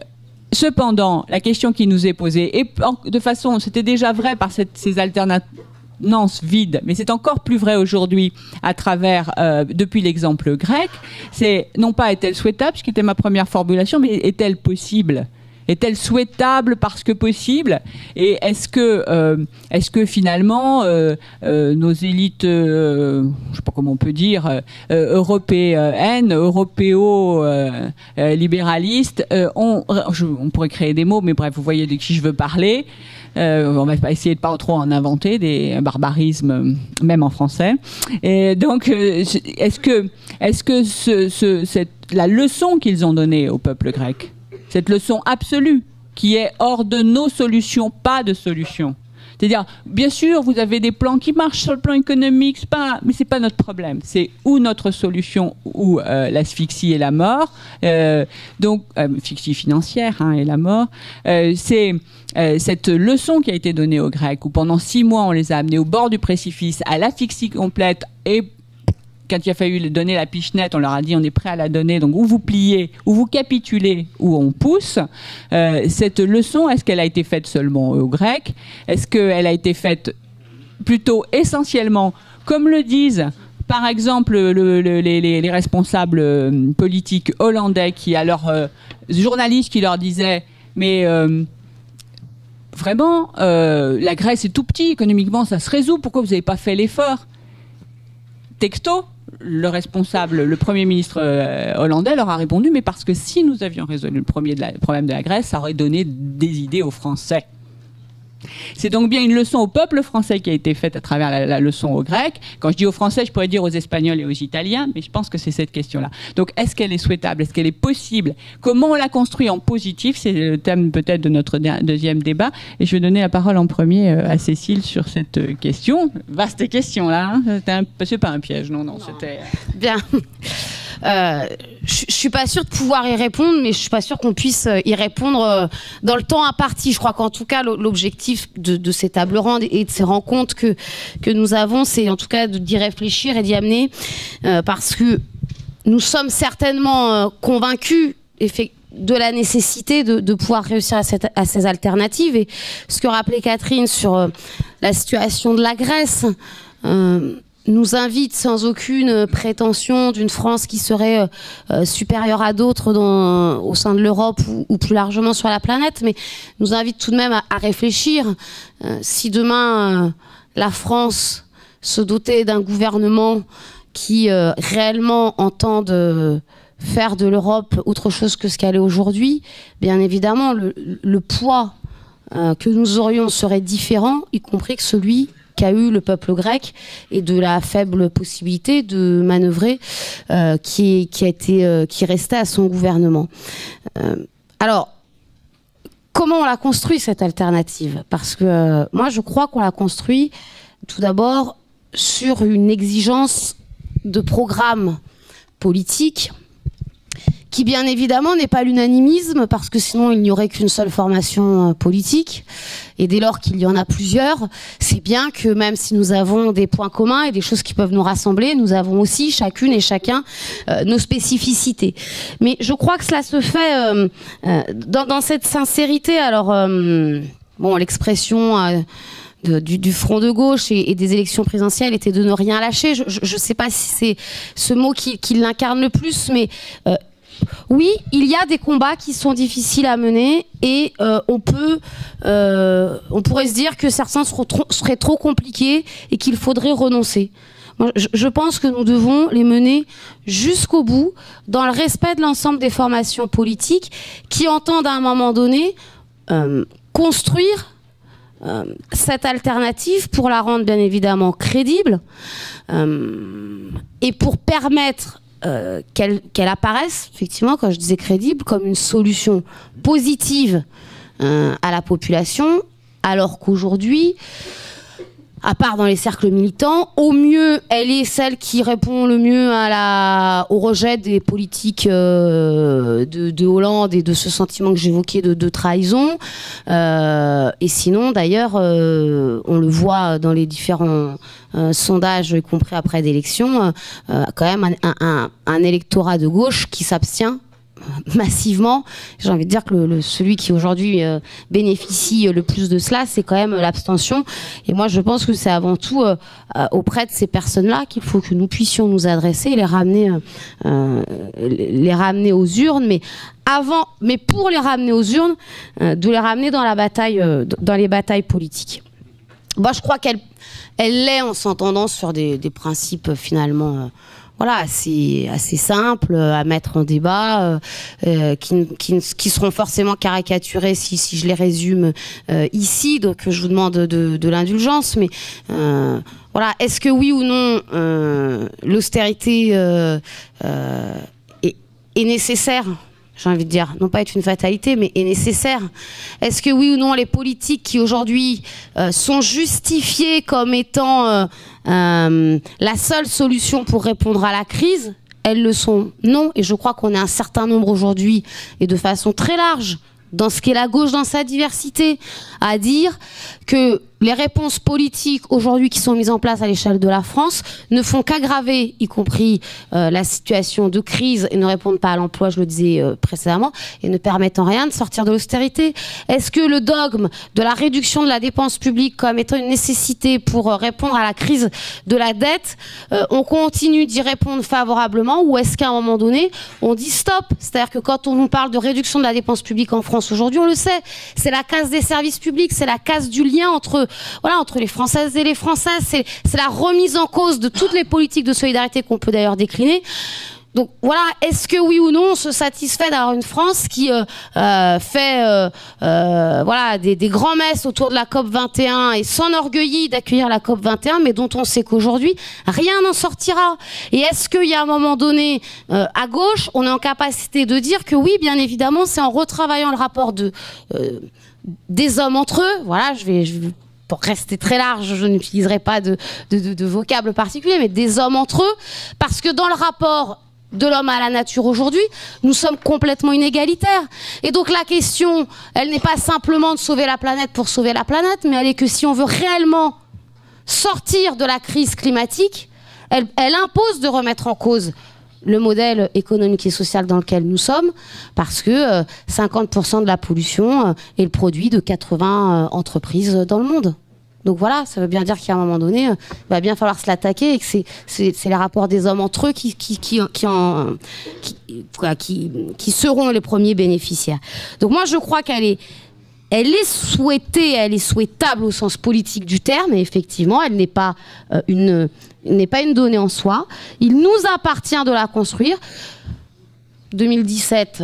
cependant, la question qui nous est posée, et de façon, c'était déjà vrai par ces alternances vides, mais c'est encore plus vrai aujourd'hui à travers, euh, depuis l'exemple grec, c'est non pas est-elle souhaitable, ce qui était ma première formulation, mais est-elle possible? Est-elle souhaitable parce que possible Et est-ce que, euh, est-ce que finalement euh, euh, nos élites, je sais pas comment on peut dire, européennes, européo-libéralistes, on, pourrait créer des mots, mais bref, vous voyez de qui je veux parler. on va essayer de pas trop en inventer des barbarismes, même en français. Et donc, est-ce que, est-ce que la leçon qu'ils ont donnée au peuple grec cette leçon absolue qui est hors de nos solutions, pas de solution. C'est-à-dire, bien sûr, vous avez des plans qui marchent sur le plan économique, mais c'est pas notre problème. C'est ou notre solution ou euh, l'asphyxie et la mort. Euh, donc, euh, asphyxie financière hein, et la mort. c'est cette leçon qui a été donnée aux Grecs, où pendant six mois on les a amenés au bord du précipice, à l'asphyxie complète et quand il a fallu donner la pichenette, on leur a dit on est prêt à la donner, donc ou vous pliez, ou vous capitulez, ou on pousse. Euh, cette leçon, est-ce qu'elle a été faite seulement aux Grecs? Est-ce qu'elle a été faite plutôt essentiellement, comme le disent par exemple les, responsables euh, politiques hollandais qui, à leurs euh, journalistes qui leur disaient mais vraiment, la Grèce est tout petit, économiquement ça se résout, pourquoi vous n'avez pas fait l'effort? Texto, le responsable, le Premier ministre euh, hollandais leur a répondu, mais parce que si nous avions résolu le premier problème de la Grèce, ça aurait donné des idées aux Français. C'est donc bien une leçon au peuple français qui a été faite à travers la, leçon aux Grecs. Quand je dis aux Français, je pourrais dire aux Espagnols et aux Italiens, mais je pense que c'est cette question-là. Donc, est-ce qu'elle est souhaitable? Est-ce qu'elle est possible? Comment on la construit en positif? C'est le thème peut-être de notre deuxième débat. Et je vais donner la parole en premier euh, à Cécile sur cette euh, question. Vaste question là. Hein c'est pas un piège, non, non, non. c'était. Bien. Euh, je suis pas sûre de pouvoir y répondre, mais je suis pas sûre qu'on puisse euh, y répondre euh, dans le temps imparti. Je crois qu'en tout cas, l'objectif de, ces tables rondes et de ces rencontres que, que nous avons, c'est en tout cas d'y réfléchir et d'y amener, parce que nous sommes certainement convaincus de la nécessité de, pouvoir réussir à, ces alternatives. Et ce que rappelait Catherine sur la situation de la Grèce, nous invite sans aucune prétention d'une France qui serait euh, supérieure à d'autres au sein de l'Europe ou, plus largement sur la planète, mais nous invite tout de même à, réfléchir. si demain la France se dotait d'un gouvernement qui réellement entende faire de l'Europe autre chose que ce qu'elle est aujourd'hui, bien évidemment, le, poids euh, que nous aurions serait différent, y compris que celui qu'a eu le peuple grec et de la faible possibilité de manœuvrer euh, qui, euh, qui restait à son gouvernement. alors, comment on l'a construit cette alternative? Parce que moi, je crois qu'on l'a construit tout d'abord sur une exigence de programme politique qui bien évidemment n'est pas l'unanimisme parce que sinon il n'y aurait qu'une seule formation euh, politique. Et dès lors qu'il y en a plusieurs, c'est bien que même si nous avons des points communs et des choses qui peuvent nous rassembler, nous avons aussi chacune et chacun euh, nos spécificités. Mais je crois que cela se fait euh, dans, cette sincérité. Alors, bon, l'expression... du, front de gauche et, des élections présidentielles était de ne rien lâcher. Je ne sais pas si c'est ce mot qui, qui l'incarne le plus, mais oui, il y a des combats qui sont difficiles à mener et euh, euh, on pourrait se dire que certains seraient trop, compliqués et qu'il faudrait renoncer. je, pense que nous devons les mener jusqu'au bout, dans le respect de l'ensemble des formations politiques qui entendent à un moment donné euh, construire cette alternative pour la rendre bien évidemment crédible et pour permettre euh, qu'elle apparaisse, effectivement, quand je disais crédible, comme une solution positive euh, à la population, alors qu'aujourd'hui, à part dans les cercles militants. Au mieux, elle est celle qui répond le mieux à la, au rejet des politiques euh, de, Hollande et de ce sentiment que j'évoquais de, trahison. Euh, et sinon, d'ailleurs, euh, on le voit dans les différents sondages, y compris après d'élections, quand même un, électorat de gauche qui s'abstient massivement. J'ai envie de dire que celui qui aujourd'hui euh, bénéficie le plus de cela, c'est quand même l'abstention. Et moi, je pense que c'est avant tout euh, euh, auprès de ces personnes-là qu'il faut que nous puissions nous adresser et les ramener, les ramener aux urnes. Mais avant, mais pour les ramener aux urnes, de les ramener dans la bataille, dans les batailles politiques. Moi, je crois qu'elle, elle l'est en s'entendant sur des principes finalement voilà, assez, assez simple à mettre en débat, euh, euh, qui, qui, qui, seront forcément caricaturés si, si je les résume euh, ici. Donc je vous demande de, l'indulgence, mais voilà, est-ce que oui ou non l'austérité est nécessaire? J'ai envie de dire, non pas être une fatalité, mais est nécessaire. Est-ce que oui ou non les politiques qui aujourd'hui euh, sont justifiées comme étant euh, euh, la seule solution pour répondre à la crise, elles le sont Non, et je crois qu'on est un certain nombre aujourd'hui, et de façon très large, dans ce qu'est la gauche dans sa diversité, à dire que les réponses politiques aujourd'hui qui sont mises en place à l'échelle de la France ne font qu'aggraver, y compris euh, la situation de crise, et ne répondent pas à l'emploi, je le disais euh, précédemment, et ne permettent en rien de sortir de l'austérité. Est-ce que le dogme de la réduction de la dépense publique comme étant une nécessité pour euh, répondre à la crise de la dette, on continue d'y répondre favorablement, ou est-ce qu'à un moment donné, on dit stop? C'est-à-dire que quand on nous parle de réduction de la dépense publique en France aujourd'hui, on le sait, c'est la casse des services publics, c'est la casse du lien entre voilà, entre les Françaises et les Français. C'est la remise en cause de toutes les politiques de solidarité qu'on peut d'ailleurs décliner. Donc voilà, est-ce que oui ou non on se satisfait d'avoir une France qui euh, euh, fait euh, voilà des, grands messes autour de la COP 21 et s'enorgueillit d'accueillir la COP 21, mais dont on sait qu'aujourd'hui rien n'en sortira? Et est-ce qu'il y a un moment donné à gauche, on est en capacité de dire que oui, bien évidemment, c'est en retravaillant le rapport de des hommes entre eux? Voilà, je vais pour rester très large, je n'utiliserai pas de, de, de, vocable particulier, mais des hommes entre eux, parce que dans le rapport de l'homme à la nature aujourd'hui, nous sommes complètement inégalitaires. Et donc la question, elle n'est pas simplement de sauver la planète pour sauver la planète, mais elle est que si on veut réellement sortir de la crise climatique, elle impose de remettre en cause le modèle économique et social dans lequel nous sommes, parce que 50% euh, de la pollution euh, est le produit de 80 euh, entreprises dans le monde. Donc voilà, ça veut bien dire qu'à un moment donné, il va bien falloir se l'attaquer et que c'est les rapports des hommes entre eux qui, seront les premiers bénéficiaires. Donc moi, je crois qu'elle est, elle est souhaitée, elle est souhaitable au sens politique du terme, et effectivement, elle n'est pas une n'est pas une donnée en soi. Il nous appartient de la construire. 2017,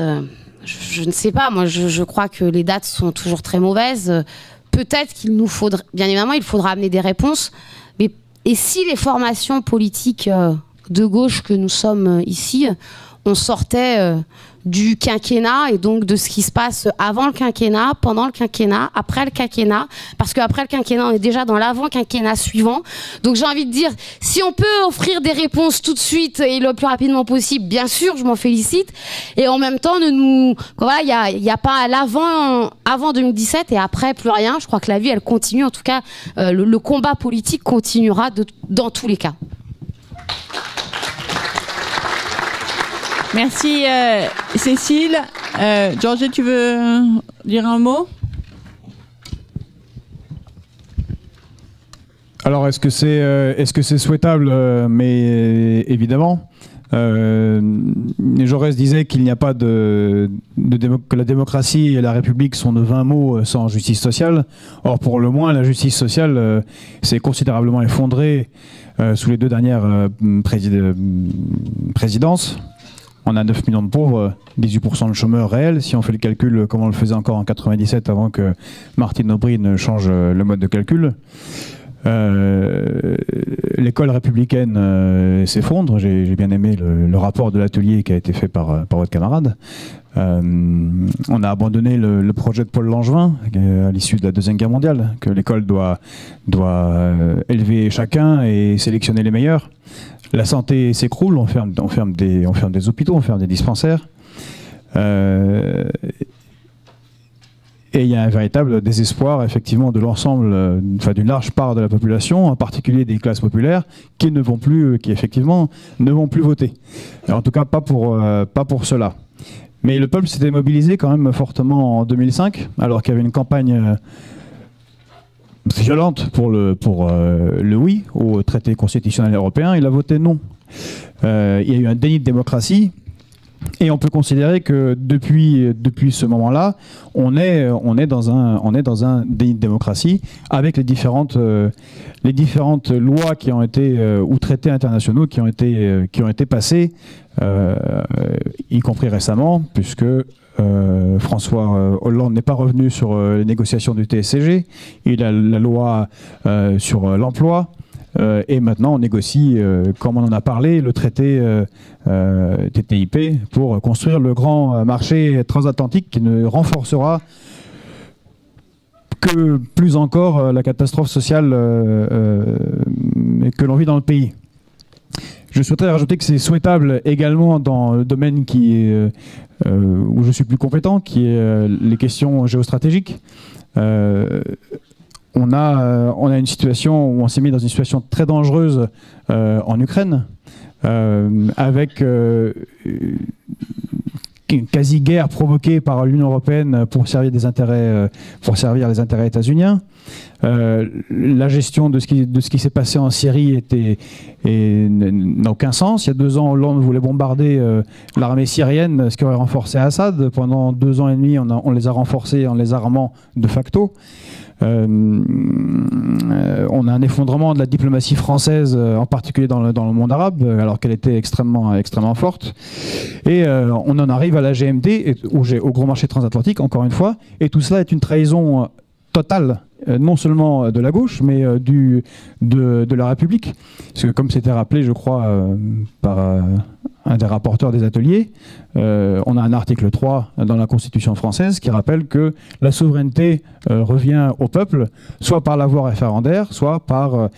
je, ne sais pas, moi je, crois que les dates sont toujours très mauvaises. Peut-être qu'il nous faudra, bien évidemment, il faudra amener des réponses. Mais et si les formations politiques euh, de gauche que nous sommes euh, ici, on sortait euh, du quinquennat et donc de ce qui se passe avant le quinquennat, pendant le quinquennat, après le quinquennat, parce qu'après le quinquennat, on est déjà dans l'avant-quinquennat suivant. Donc j'ai envie de dire, si on peut offrir des réponses tout de suite et le plus rapidement possible, bien sûr, je m'en félicite. Et en même temps, ne nous, voilà, il n'y a, pas l'avant, avant 2017 et après plus rien. Je crois que la vie, elle continue. En tout cas, euh, le, combat politique continuera dans tous les cas. Merci euh, Cécile. Euh, Georges, tu veux dire un mot? Alors, est-ce que c'est euh, souhaitable? Mais évidemment. Jaurès disait qu'il n'y a pas de, que la démocratie et la République sont de 20 mots sans justice sociale. Or, pour le moins, la justice sociale s'est considérablement effondrée sous les deux dernières présidences on a 9 millions de pauvres, 18% de chômeurs réels. Si on fait le calcul comme on le faisait encore en 97 avant que Martine Aubry ne change le mode de calcul, euh, l'école républicaine euh, s'effondre. J'ai bien aimé le, rapport de l'atelier qui a été fait par, votre camarade. Euh, on a abandonné le, projet de Paul Langevin à l'issue de la Deuxième Guerre mondiale, que l'école doit élever chacun et sélectionner les meilleurs. La santé s'écroule, on ferme, des, hôpitaux, on ferme des dispensaires. Euh, et il y a un véritable désespoir, effectivement, de l'ensemble, euh, enfin d'une large part de la population, en particulier des classes populaires, qui ne vont plus, qui effectivement ne vont plus voter. en tout cas, pas pour, euh, pas pour cela. Mais le peuple s'était mobilisé quand même fortement en 2005, alors qu'il y avait une campagne violente pour le, pour, euh, le oui au traité constitutionnel européen, il a voté non. Euh, il y a eu un déni de démocratie. Et on peut considérer que depuis, depuis ce moment-là, on est, on, est dans un, on est dans un déni de démocratie avec les différentes, euh, les différentes lois qui ont été, ou traités internationaux qui ont été, qui ont été passés, y compris récemment, puisque euh, François euh, Hollande n'est pas revenu sur euh, les négociations du TSCG. Il a la loi sur l'emploi. Et maintenant, on négocie, comme on en a parlé, le traité TTIP pour construire le grand marché transatlantique qui ne renforcera que plus encore la catastrophe sociale que l'on vit dans le pays. Je souhaiterais rajouter que c'est souhaitable également dans le domaine qui est, euh, où je suis plus compétent, qui est euh, les questions géostratégiques. Euh, on a, on a une situation où on s'est mis dans une situation très dangereuse en Ukraine, avec une quasi-guerre provoquée par l'Union européenne pour servir, des intérêts, pour servir les intérêts états-uniens. Euh, la gestion de ce qui, s'est passé en Syrie était, n'a aucun sens. Il y a deux ans, Hollande voulait bombarder euh, l'armée syrienne, ce qui aurait renforcé Assad. Pendant deux ans et demi, on les a renforcés en les armant de facto. Euh, on a un effondrement de la diplomatie française, en particulier dans le, dans le monde arabe, alors qu'elle était extrêmement, extrêmement forte. Et on en arrive à la GMT, au, au gros marché transatlantique, encore une fois. Et tout cela est une trahison totale euh, non seulement euh, de la gauche, mais euh, du, de, la République. Parce que comme c'était rappelé, je crois, par un des rapporteurs des ateliers, on a un article 3 dans la Constitution française qui rappelle que la souveraineté revient au peuple, soit par la voie référendaire, soit par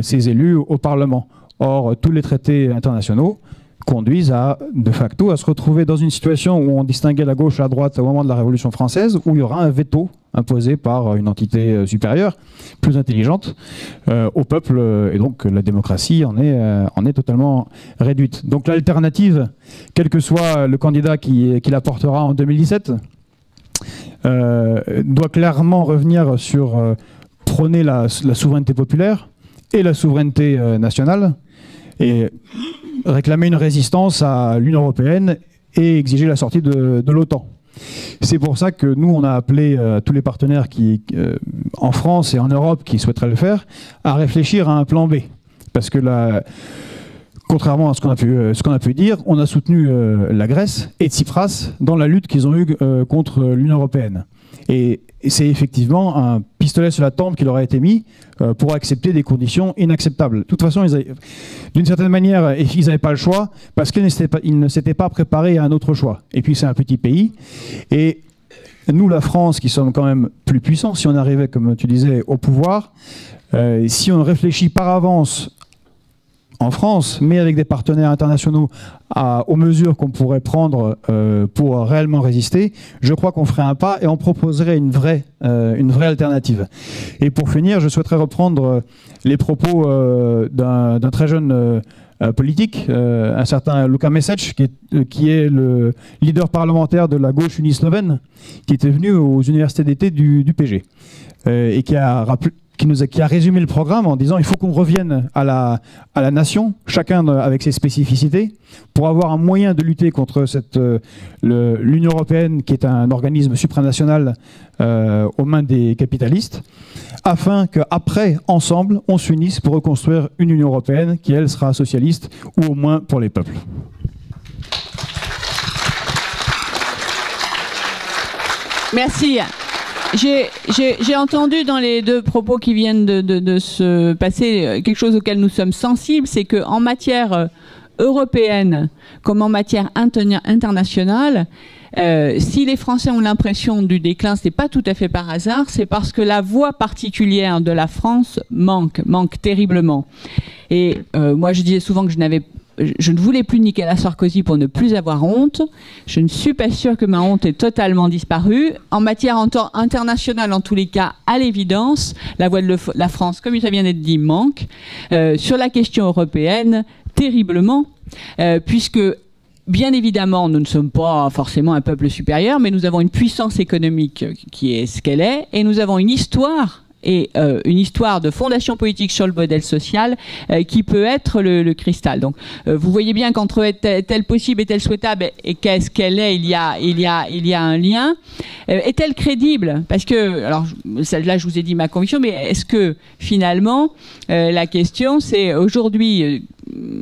ses élus au Parlement. Or, tous les traités internationaux conduisent à, de facto, à se retrouver dans une situation où on distinguait la gauche et la droite au moment de la Révolution française, où il y aura un veto imposé par une entité euh, supérieure, plus intelligente, euh, au peuple, euh, et donc la démocratie en est, en est totalement réduite. Donc l'alternative, quel que soit le candidat qui, qui l'apportera en 2017, doit clairement revenir sur prôner la, souveraineté populaire et la souveraineté nationale et réclamer une résistance à l'Union européenne et exiger la sortie de, l'OTAN. C'est pour ça que nous, on a appelé tous les partenaires qui, en France et en Europe qui souhaiteraient le faire à réfléchir à un plan B. Parce que la, contrairement à ce qu'on a, pu, euh, a pu dire, on a soutenu euh, la Grèce et Tsipras dans la lutte qu'ils ont eue euh, contre l'Union européenne. Et, c'est effectivement un pistolet sur la tempe qui leur a été mis pour accepter des conditions inacceptables. De toute façon, d'une certaine manière, ils n'avaient pas le choix parce qu'ils ne s'étaient pas préparés à un autre choix. Et puis c'est un petit pays. Et nous, la France, qui sommes quand même plus puissants, si on arrivait, comme tu disais, au pouvoir, si on réfléchit par avance en France, mais avec des partenaires internationaux aux mesures qu'on pourrait prendre euh, pour réellement résister, je crois qu'on ferait un pas et on proposerait une vraie, euh, une vraie alternative. Et pour finir, je souhaiterais reprendre euh, les propos d'un très jeune politique, un certain Luka Mesec, qui est, qui est, le leader parlementaire de la gauche unie slovène, qui était venu aux universités d'été du, du, PG, et qui a rappelé qui, a résumé le programme en disant il faut qu'on revienne à la, à la nation, chacun avec ses spécificités, pour avoir un moyen de lutter contre cette euh, l'Union européenne, qui est un organisme supranational euh, aux mains des capitalistes, afin qu'après, ensemble, on s'unisse pour reconstruire une Union européenne qui, elle, sera socialiste, ou au moins pour les peuples. Merci. J'ai entendu dans les deux propos qui viennent de, se passer euh, quelque chose auquel nous sommes sensibles, c'est qu'en matière euh, européenne comme en matière internationale, euh, si les Français ont l'impression du déclin, ce n'est pas tout à fait par hasard, c'est parce que la voix particulière de la France manque, manque terriblement. Et moi, je disais souvent que je n'avais je ne voulais plus Nicolas Sarkozy pour ne plus avoir honte. Je ne suis pas sûre que ma honte ait totalement disparu. En matière internationale, en tous les cas, à l'évidence, la voix de la France, comme ça vient d'être dit, manque. Euh, sur la question européenne, terriblement, euh, puisque Bien évidemment, nous ne sommes pas forcément un peuple supérieur, mais nous avons une puissance économique qui est ce qu'elle est, et nous avons une histoire et euh, une histoire de fondation politique sur le modèle social euh, qui peut être le, cristal. Donc, euh, vous voyez bien qu'entre est-elle possible, est-elle souhaitable et qu'est-ce qu'elle est, il y a, un lien. est-elle crédible? Parce que, alors, là, je vous ai dit ma conviction, mais est-ce que finalement, la question, c'est aujourd'hui,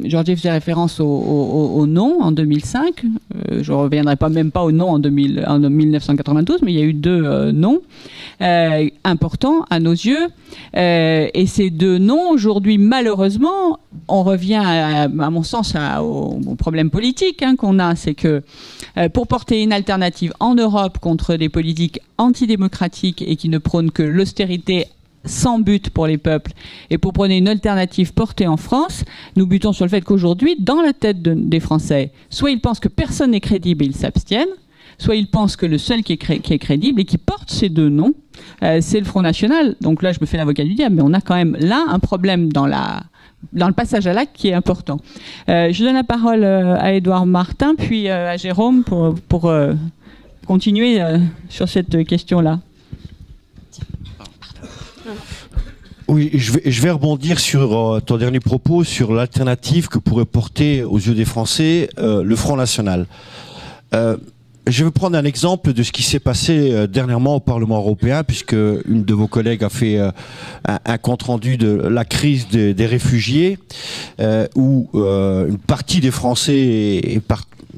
Georges faisait référence au, nom en 2005. je ne reviendrai pas même pas au nom en, 2000, en 1992, mais il y a eu deux noms. Euh, important à nos yeux. Euh, et ces deux noms, aujourd'hui, malheureusement, on revient, à, mon sens, au, problème politique hein, qu'on a. C'est que euh, pour porter une alternative en Europe contre des politiques antidémocratiques et qui ne prônent que l'austérité sans but pour les peuples et pour prôner une alternative portée en France, nous butons sur le fait qu'aujourd'hui, dans la tête des Français, soit ils pensent que personne n'est crédible et ils s'abstiennent, soit ils pensent que le seul qui est, crédible et qui porte ces deux noms, euh, c'est le Front National. Donc là, je me fais l'avocat du diable, mais on a quand même là un problème dans le passage à l'acte qui est important. Euh, je donne la parole euh, à Édouard Martin, puis à Jérôme pour continuer sur cette question-là. Oui, je vais, rebondir sur ton dernier propos, sur l'alternative que pourrait porter aux yeux des Français le Front National. Je vais prendre un exemple de ce qui s'est passé euh, dernièrement au Parlement européen, puisque une de vos collègues a fait euh, un, compte rendu de la crise des, réfugiés, euh, où une partie des Français et,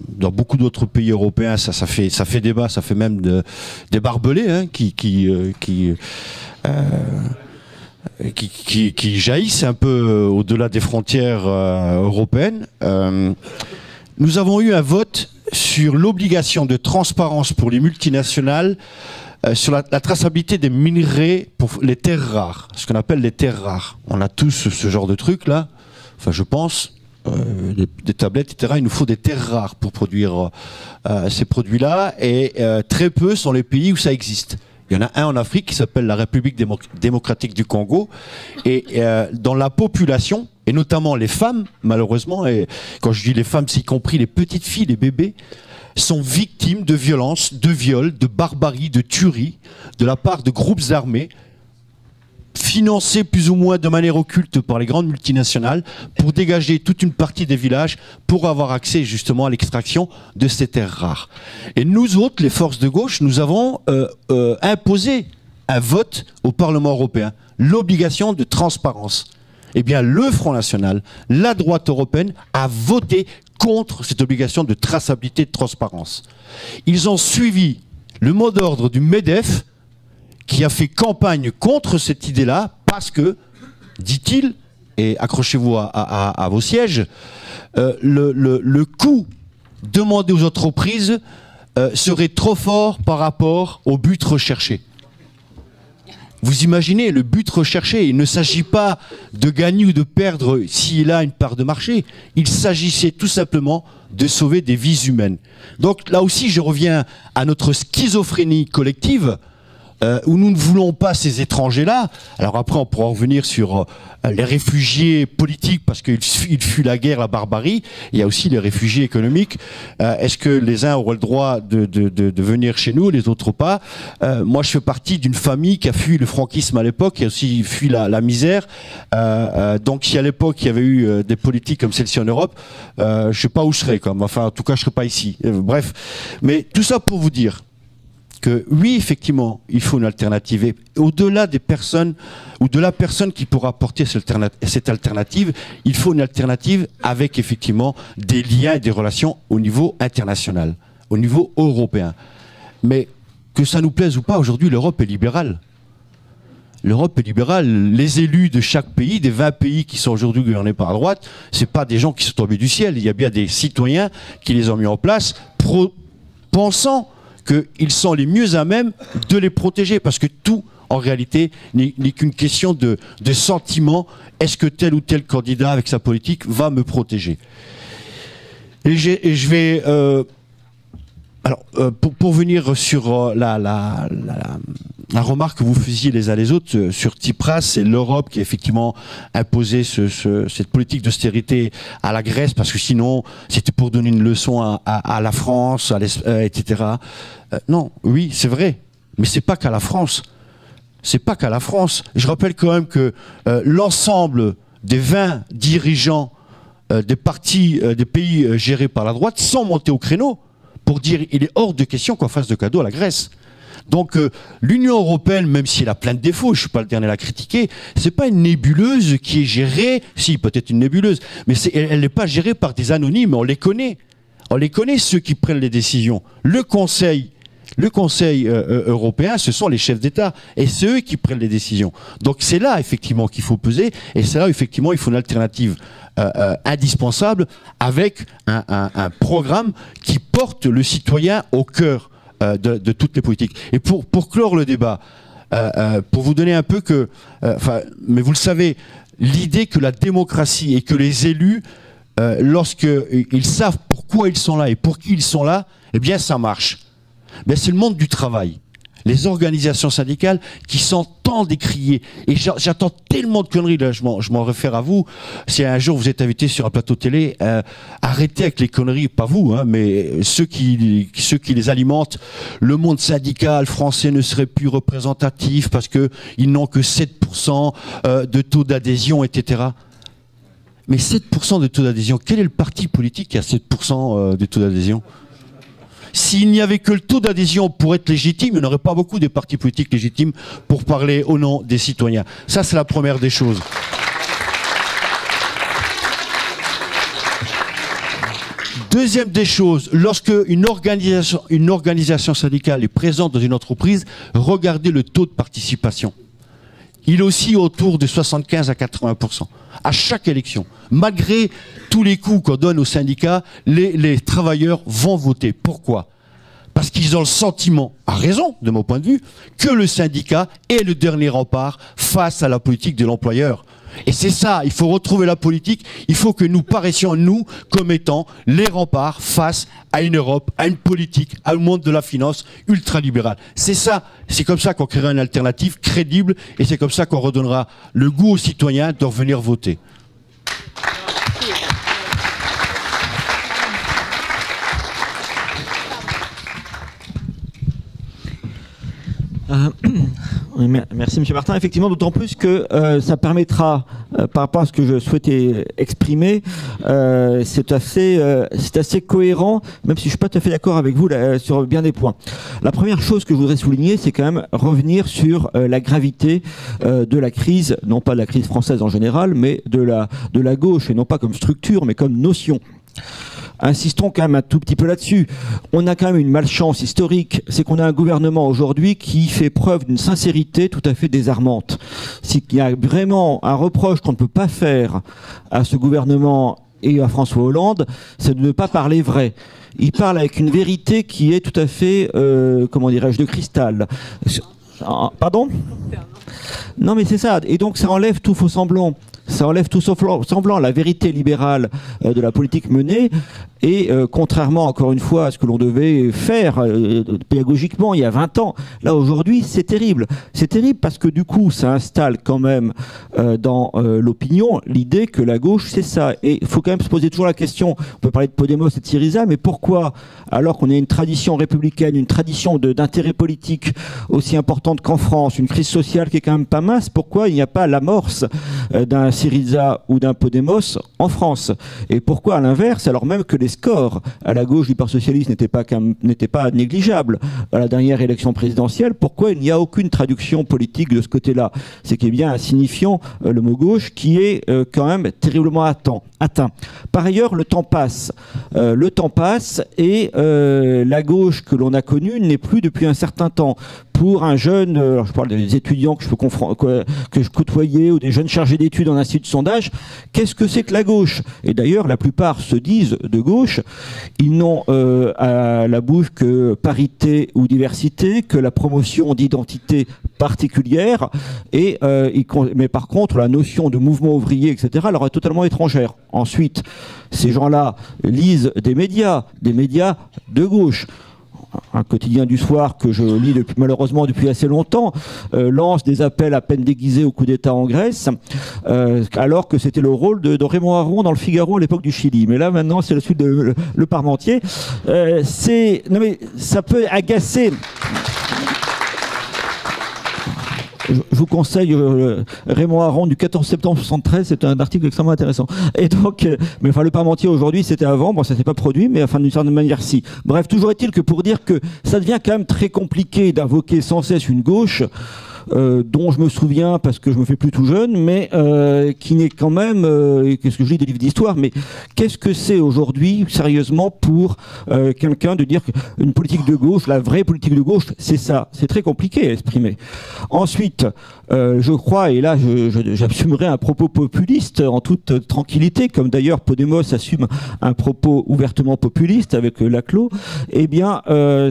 dans beaucoup d'autres pays européens, ça, ça fait ça fait débat, ça fait même des barbelés hein, qui qui qui, qui, qui, jaillissent un peu au-delà des frontières européennes. nous avons eu un vote sur l'obligation de transparence pour les multinationales euh, sur la, traçabilité des minerais pour les terres rares, ce qu'on appelle les terres rares. On a tous ce, genre de truc là, enfin je pense, euh, des, tablettes, etc. Il nous faut des terres rares pour produire euh, ces produits-là, et très peu sont les pays où ça existe. Il y en a un en Afrique qui s'appelle la République démocratique du Congo, et dans la population, et notamment les femmes, malheureusement, et quand je dis les femmes, c'est y compris les petites filles, les bébés, sont victimes de violences, de viols, de barbarie, de tueries de la part de groupes armés financés plus ou moins de manière occulte par les grandes multinationales pour dégager toute une partie des villages pour avoir accès justement à l'extraction de ces terres rares. Et nous autres, les forces de gauche, nous avons euh, euh, imposé un vote au Parlement européen, l'obligation de transparence. Eh bien, le Front National, la droite européenne, a voté contre cette obligation de traçabilité de transparence. Ils ont suivi le mot d'ordre du MEDEF, qui a fait campagne contre cette idée-là, parce que, dit-il, et accrochez-vous à, vos sièges, euh, le, coût demandé aux entreprises euh, serait trop fort par rapport au but recherché. Vous imaginez le but recherché, il ne s'agit pas de gagner ou de perdre s'il a une part de marché, il s'agissait tout simplement de sauver des vies humaines. Donc là aussi, je reviens à notre schizophrénie collective. Euh, où nous ne voulons pas ces étrangers-là. Alors après, on pourra revenir sur euh, les réfugiés politiques, parce qu'il fuit la guerre, la barbarie. Il y a aussi les réfugiés économiques. Euh, est-ce que les uns auraient le droit de, de, de, de venir chez nous, les autres pas? Moi, je fais partie d'une famille qui a fui le franquisme à l'époque, qui a aussi fui la, la misère. donc, si à l'époque il y avait eu des politiques comme celle-ci en Europe, je sais pas où je serais. Comme. Enfin, en tout cas, je serais pas ici. bref, mais tout ça pour vous dire que oui, effectivement, il faut une alternative. Et au-delà des personnes, ou de la personne qui pourra apporter cette alternative, il faut une alternative avec effectivement des liens et des relations au niveau international, au niveau européen. Mais que ça nous plaise ou pas, aujourd'hui, l'Europe est libérale. L'Europe est libérale. Les élus de chaque pays, des 20 pays qui sont aujourd'hui gouvernés par la droite, c'est pas des gens qui sont tombés du ciel. Il y a bien des citoyens qui les ont mis en place, pensant qu'ils sont les mieux à même de les protéger, parce que tout, en réalité, n'est qu'une question de, sentiment. Est-ce que tel ou tel candidat, avec sa politique, va me protéger? Et, je vais... Euh, alors, euh, pour, venir sur euh, la, la, la, remarque que vous faisiez les uns les autres euh, sur Tsipras, c'est l'Europe qui a effectivement imposé ce, cette politique d'austérité à la Grèce, parce que sinon, c'était pour donner une leçon à, à, la France, à etc. non, oui, c'est vrai, mais c'est pas qu'à la France. C'est pas qu'à la France. Je rappelle quand même que l'ensemble des 20 dirigeants des partis, des pays gérés par la droite sont montés au créneau pour dire il est hors de question qu'on fasse de cadeaux à la Grèce. Donc euh, l'Union européenne, même si elle a plein de défauts, je suis pas le dernier à la critiquer, c'est pas une nébuleuse qui est gérée, si peut-être une nébuleuse, mais elle n'est pas gérée par des anonymes, on les connaît. On les connaît ceux qui prennent les décisions. Le Conseil, le Conseil euh, euh, européen, ce sont les chefs d'État et c'est eux qui prennent les décisions. Donc c'est là effectivement qu'il faut peser et c'est là effectivement il faut une alternative euh, indispensable avec un, programme qui porte le citoyen au cœur de, toutes les politiques. Et pour, pour clore le débat, pour vous donner un peu que, enfin, mais vous le savez, l'idée que la démocratie et que les élus, lorsqu'ils savent pourquoi ils sont là et pour qui ils sont là, eh bien ça marche. Mais c'est le monde du travail les organisations syndicales qui sont tant. Et j'attends tellement de conneries, là, je m'en réfère à vous. Si un jour vous êtes invité sur un plateau télé, euh, arrêtez avec les conneries, pas vous, hein, mais ceux qui, ceux qui les alimentent. Le monde syndical français ne serait plus représentatif parce qu'ils n'ont que 7% euh, de taux d'adhésion, etc. Mais 7% de taux d'adhésion, quel est le parti politique qui a 7% euh, de taux d'adhésion? S'il n'y avait que le taux d'adhésion pour être légitime, il n'y aurait pas beaucoup de partis politiques légitimes pour parler au nom des citoyens. Ça, c'est la première des choses. Deuxième des choses, lorsque une organisation, une organisation syndicale est présente dans une entreprise, regardez le taux de participation. Il est aussi autour de 75 à 80% à chaque élection. Malgré tous les coups qu'on donne aux syndicats, les, travailleurs vont voter. Pourquoi? Parce qu'ils ont le sentiment, à raison de mon point de vue, que le syndicat est le dernier rempart face à la politique de l'employeur. Et c'est ça, il faut retrouver la politique, il faut que nous paraissions, nous, comme étant les remparts face à une Europe, à une politique, à un monde de la finance ultralibérale. C'est ça, c'est comme ça qu'on créera une alternative crédible et c'est comme ça qu'on redonnera le goût aux citoyens de revenir voter. Euh, Merci Monsieur Martin. Effectivement, d'autant plus que euh, ça permettra, euh, par rapport à ce que je souhaitais exprimer, euh, c'est assez, c'est assez cohérent, même si je suis pas tout à fait d'accord avec vous sur bien des points. La première chose que je voudrais souligner, c'est quand même revenir sur la gravité de la crise, non pas de la crise française en général, mais de la de la gauche et non pas comme structure, mais comme notion insistons quand même un tout petit peu là-dessus. On a quand même une malchance historique, c'est qu'on a un gouvernement aujourd'hui qui fait preuve d'une sincérité tout à fait désarmante. C'est qu'il y a vraiment un reproche qu'on ne peut pas faire à ce gouvernement et à François Hollande, c'est de ne pas parler vrai. Il parle avec une vérité qui est tout à fait, euh, comment dirais-je, de cristal. Pardon? Non mais c'est ça. Et donc ça enlève tout faux semblant ça enlève tout semblant. La vérité libérale euh, de la politique menée et euh, contrairement, encore une fois, à ce que l'on devait faire euh, pédagogiquement il y a 20 ans, là aujourd'hui, c'est terrible. C'est terrible parce que du coup, ça installe quand même euh, dans l'opinion l'idée que la gauche, c'est ça. Et il faut quand même se poser toujours la question, on peut parler de Podemos et de Syriza, mais pourquoi, alors qu'on a une tradition républicaine, une tradition d'intérêt politique aussi importante qu'en France, une crise sociale qui est quand même pas mince, pourquoi il n'y a pas l'amorce d'un Syriza ou d'un Podemos en France? Et pourquoi, à l'inverse, alors même que les scores à la gauche du Parti socialiste n'étaient pas, pas négligeables à la dernière élection présidentielle. Pourquoi il n'y a aucune traduction politique de ce côté-là? C'est qu'il est bien insignifiant euh, le mot gauche qui est euh, quand même terriblement atteint. Par ailleurs, le temps passe. Euh, le temps passe et la gauche que l'on a connue n'est plus depuis un certain temps pour un jeune, alors je parle des étudiants que je peux côtoyais ou des jeunes chargés d'études en institut de sondage, qu'est-ce que c'est que la gauche? Et d'ailleurs, la plupart se disent de gauche. Ils n'ont euh, à la bouche que parité ou diversité, que la promotion d'identité particulière, et euh, mais par contre, la notion de mouvement ouvrier, etc., leur est totalement étrangère. Ensuite, ces gens-là lisent des médias, des médias de gauche un quotidien du soir que je lis malheureusement depuis assez longtemps, euh, lance des appels à peine déguisés au coup d'État en Grèce, euh, alors que c'était le rôle de, Raymond Aron dans le Figaro à l'époque du Chili. Mais là, maintenant, c'est le de le, Parmentier. Euh, ça peut agacer je, vous conseille euh, Raymond Aron du 14 septembre 73, c'est un article extrêmement intéressant. Et donc, euh, mais enfin, le Parmentier aujourd'hui, c'était avant, bon, ça s'est pas produit, mais enfin, d'une certaine manière, si. Bref, toujours est-il que pour dire que ça devient quand même très compliqué d'invoquer sans cesse une gauche, euh, dont je me souviens parce que je me fais plus tout jeune, mais euh, qui n'est quand même, euh, qu'est-ce que je lis des livres d'histoire, mais qu'est-ce que c'est aujourd'hui, sérieusement, pour quelqu'un de dire qu'une politique de gauche, la vraie politique de gauche, c'est ça. C'est très compliqué à exprimer. Ensuite, je crois, et là j'assumerai un propos populiste en toute tranquillité, comme d'ailleurs Podemos assume un propos ouvertement populiste avec Laclos, eh bien,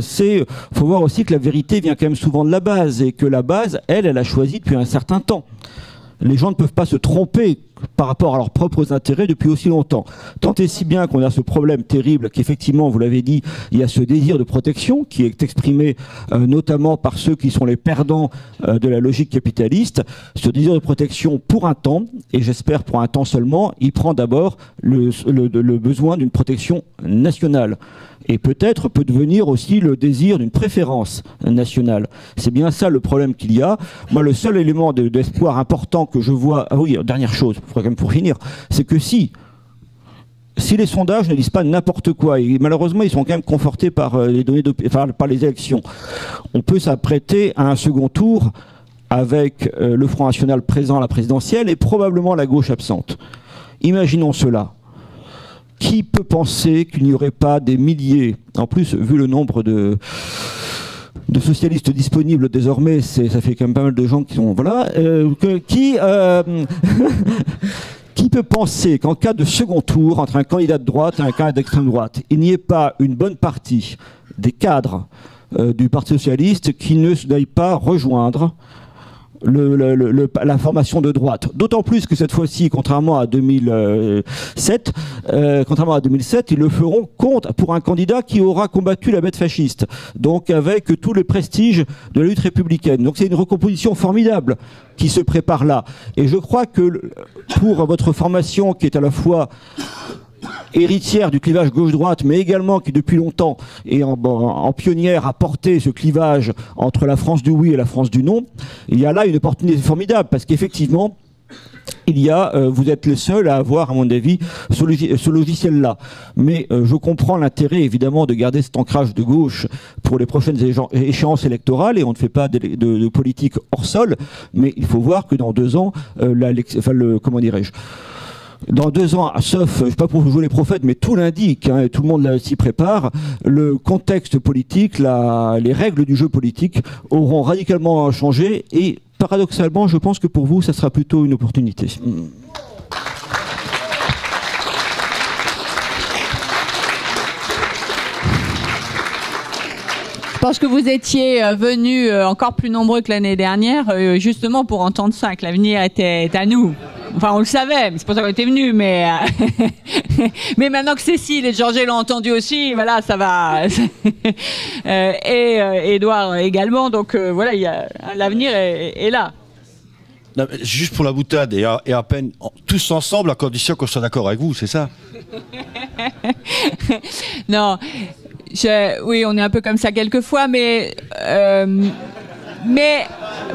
c'est, faut voir aussi que la vérité vient quand même souvent de la base et que la base, elle, elle a choisi depuis un certain temps. Les gens ne peuvent pas se tromper par rapport à leurs propres intérêts depuis aussi longtemps. Tant et si bien qu'on a ce problème terrible qu'effectivement, vous l'avez dit, il y a ce désir de protection qui est exprimé euh, notamment par ceux qui sont les perdants euh, de la logique capitaliste. Ce désir de protection pour un temps, et j'espère pour un temps seulement, il prend d'abord le, besoin d'une protection nationale et peut-être peut devenir aussi le désir d'une préférence nationale. C'est bien ça le problème qu'il y a. Moi, le seul élément d'espoir important que je vois, ah oui, dernière chose, quand même pour finir, c'est que si si les sondages ne disent pas n'importe quoi, et malheureusement ils sont quand même confortés par euh, les données de, par les élections, on peut s'apprêter à un second tour avec euh, le Front National présent à la présidentielle et probablement la gauche absente. Imaginons cela. Qui peut penser qu'il n'y aurait pas des milliers, en plus, vu le nombre de, de socialistes disponibles désormais, ça fait quand même pas mal de gens qui sont. Voilà. Euh, qui. Euh, qui peut penser qu'en cas de second tour, entre un candidat de droite et un candidat d'extrême droite, il n'y ait pas une bonne partie des cadres euh, du Parti socialiste qui ne se pas rejoindre le, la formation de droite. D'autant plus que cette fois-ci, contrairement à 2007, euh, contrairement à 2007, ils le feront contre pour un candidat qui aura combattu la bête fasciste. Donc avec tout le prestige de la lutte républicaine. Donc c'est une recomposition formidable qui se prépare là. Et je crois que pour votre formation qui est à la fois héritière du clivage gauche-droite, mais également qui depuis longtemps est en, pionnière à porter ce clivage entre la France du oui et la France du non, il y a là une opportunité formidable parce qu'effectivement, il y a, euh, vous êtes les seuls à avoir, à mon avis, ce, logiciel-là. Mais euh, je comprends l'intérêt, évidemment, de garder cet ancrage de gauche pour les prochaines échéances électorales, et on ne fait pas de, politique hors sol, mais il faut voir que dans deux ans, euh, comment dirais-je, dans deux ans, sauf, je ne sais pas pour jouer les prophètes, mais tout l'indique, hein, et tout le monde s'y prépare, le contexte politique, les règles du jeu politique auront radicalement changé et paradoxalement, je pense que pour vous, ça sera plutôt une opportunité. Je pense que vous étiez euh, venus euh, encore plus nombreux que l'année dernière, euh, justement pour entendre ça, que l'avenir était à nous. Enfin, on le savait, mais c'est pour ça qu'on était venus. Mais, mais maintenant que Cécile et Georges l'ont entendu aussi, voilà, ça va. et Edouard également. Donc voilà, l'avenir est, là. juste pour la boutade et à, et à peine tous ensemble à condition qu'on soit d'accord avec vous, c'est ça? Non, oui, on est un peu comme ça quelquefois, mais euh, mais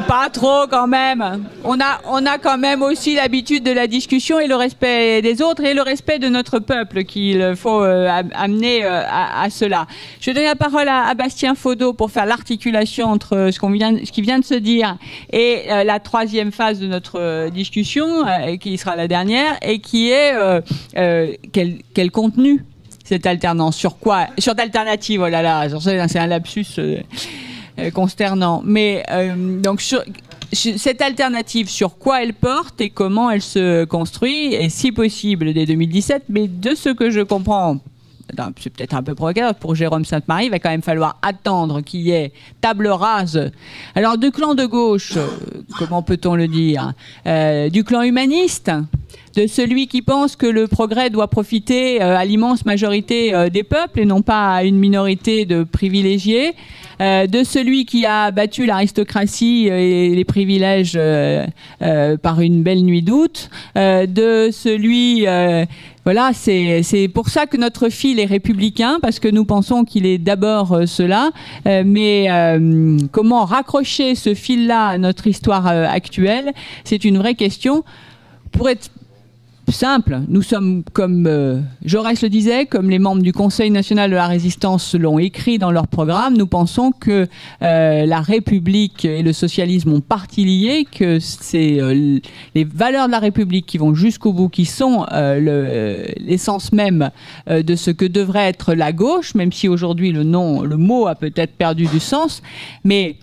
pas trop quand même. On a, on a quand même aussi l'habitude de la discussion et le respect des autres et le respect de notre peuple qu'il faut euh, amener euh, à, cela. Je vais donner la parole à, Bastien Faudot pour faire l'articulation entre ce, qu'on vient, ce qui vient de se dire et la troisième phase de notre discussion, qui sera la dernière, et qui est quel, quel contenu cette alternance? Sur quoi? Sur d'alternatives, oh là là, c'est un lapsus euh, euh, consternant. Mais euh, donc sur, cette alternative, sur quoi elle porte et comment elle se construit, et si possible dès 2017, mais de ce que je comprends c'est peut-être un peu provocateur pour Jérôme Sainte-Marie, il va quand même falloir attendre qu'il y ait table rase. Alors, du clan de gauche, comment peut-on le dire Du clan humaniste de celui qui pense que le progrès doit profiter euh, à l'immense majorité euh, des peuples et non pas à une minorité de privilégiés, euh, de celui qui a battu l'aristocratie et les privilèges par une belle nuit d'août, de celui voilà, c'est pour ça que notre fil est républicain, parce que nous pensons qu'il est d'abord cela. mais comment raccrocher ce fil-là à notre histoire actuelle, c'est une vraie question. Pour être simple. Nous sommes, comme euh, Jaurès le disait, comme les membres du Conseil national de la résistance l'ont écrit dans leur programme, nous pensons que euh, la République et le socialisme ont partie liée, que c'est euh, les valeurs de la République qui vont jusqu'au bout, qui sont l'essence même de ce que devrait être la gauche, même si aujourd'hui le nom, le mot a peut-être perdu du sens, mais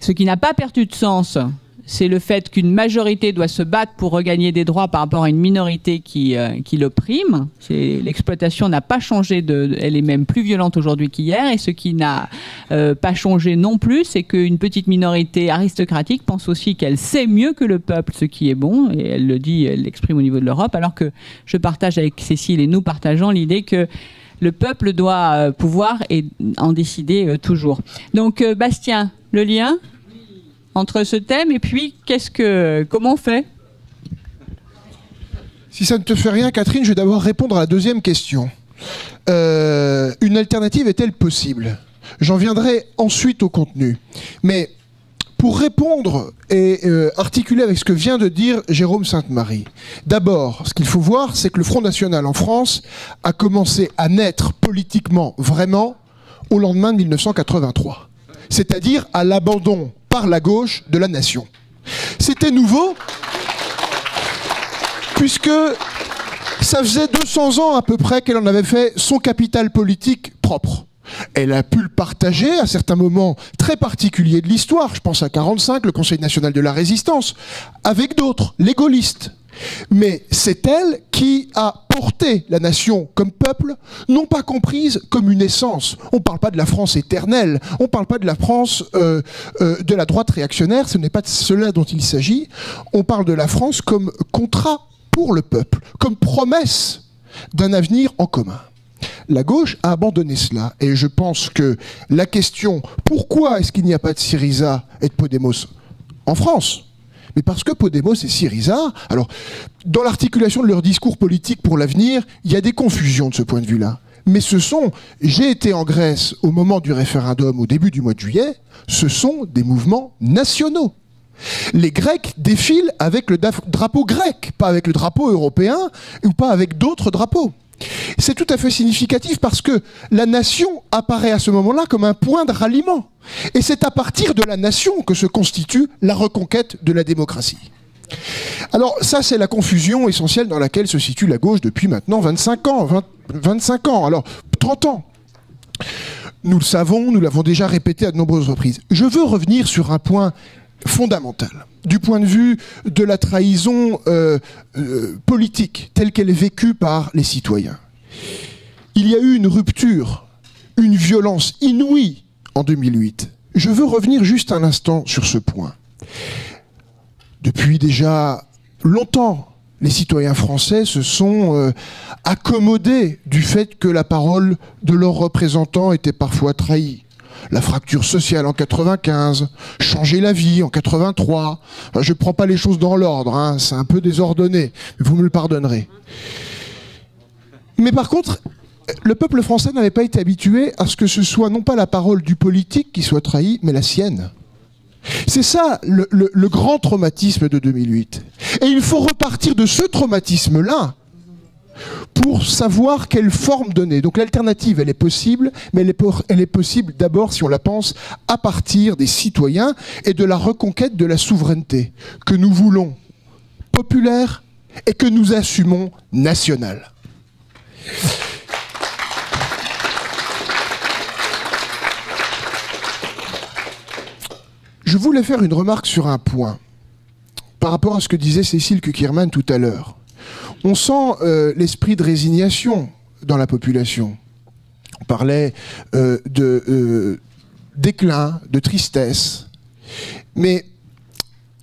ce qui n'a pas perdu de sens, c'est le fait qu'une majorité doit se battre pour regagner des droits par rapport à une minorité qui, euh, qui l'opprime. L'exploitation n'a pas changé, elle est même plus violente aujourd'hui qu'hier. Et ce qui n'a euh, pas changé non plus, c'est qu'une petite minorité aristocratique pense aussi qu'elle sait mieux que le peuple ce qui est bon. Et elle le dit, elle l'exprime au niveau de l'Europe, alors que je partage avec Cécile et nous partageons l'idée que le peuple doit euh, pouvoir et en décider toujours. Donc, Bastien, le lien? Entre ce thème et puis qu'est-ce que comment on fait? Si ça ne te fait rien, Catherine, je vais d'abord répondre à la deuxième question. Euh, une alternative est-elle possible? J'en viendrai ensuite au contenu. Mais pour répondre et euh, articuler avec ce que vient de dire Jérôme Sainte-Marie, d'abord, ce qu'il faut voir, c'est que le Front National en France a commencé à naître politiquement vraiment au lendemain de 1983. C'est-à-dire à l'abandon la gauche de la nation. C'était nouveau, puisque ça faisait 200 ans à peu près qu'elle en avait fait son capital politique propre. Elle a pu le partager à certains moments très particuliers de l'histoire, je pense à 45, le Conseil national de la résistance, avec d'autres, les gaullistes, mais c'est elle qui a porté la nation comme peuple, non pas comprise comme une essence. On ne parle pas de la France éternelle, on ne parle pas de la France euh, euh, de la droite réactionnaire, ce n'est pas de cela dont il s'agit. On parle de la France comme contrat pour le peuple, comme promesse d'un avenir en commun. La gauche a abandonné cela. Et je pense que la question pourquoi est-ce qu'il n'y a pas de Syriza et de Podemos en France? Mais parce que Podemos et Syriza, alors, dans l'articulation de leur discours politique pour l'avenir, il y a des confusions de ce point de vue-là. Mais ce sont, j'ai été en Grèce au moment du référendum au début du mois de juillet, ce sont des mouvements nationaux. Les Grecs défilent avec le drapeau grec, pas avec le drapeau européen ou pas avec d'autres drapeaux. C'est tout à fait significatif parce que la nation apparaît à ce moment-là comme un point de ralliement. Et c'est à partir de la nation que se constitue la reconquête de la démocratie. Alors ça, c'est la confusion essentielle dans laquelle se situe la gauche depuis maintenant 25 ans. 25 ans, alors 30 ans. Nous le savons, nous l'avons déjà répété à de nombreuses reprises. Je veux revenir sur un point fondamental du point de vue de la trahison euh, euh, politique telle qu'elle est vécue par les citoyens. Il y a eu une rupture, une violence inouïe en 2008. Je veux revenir juste un instant sur ce point. Depuis déjà longtemps, les citoyens français se sont euh, accommodés du fait que la parole de leurs représentants était parfois trahie la fracture sociale en 95, changer la vie en 83. je ne prends pas les choses dans l'ordre, hein, c'est un peu désordonné, vous me le pardonnerez. Mais par contre, le peuple français n'avait pas été habitué à ce que ce soit non pas la parole du politique qui soit trahie, mais la sienne. C'est ça le, le, grand traumatisme de 2008. Et il faut repartir de ce traumatisme-là pour savoir quelle forme donner. Donc l'alternative, elle est possible, mais elle est, possible d'abord, si on la pense, à partir des citoyens et de la reconquête de la souveraineté que nous voulons populaire et que nous assumons nationale. Je voulais faire une remarque sur un point par rapport à ce que disait Cécile Kukierman tout à l'heure on sent euh, l'esprit de résignation dans la population. On parlait euh, de euh, déclin, de tristesse. Mais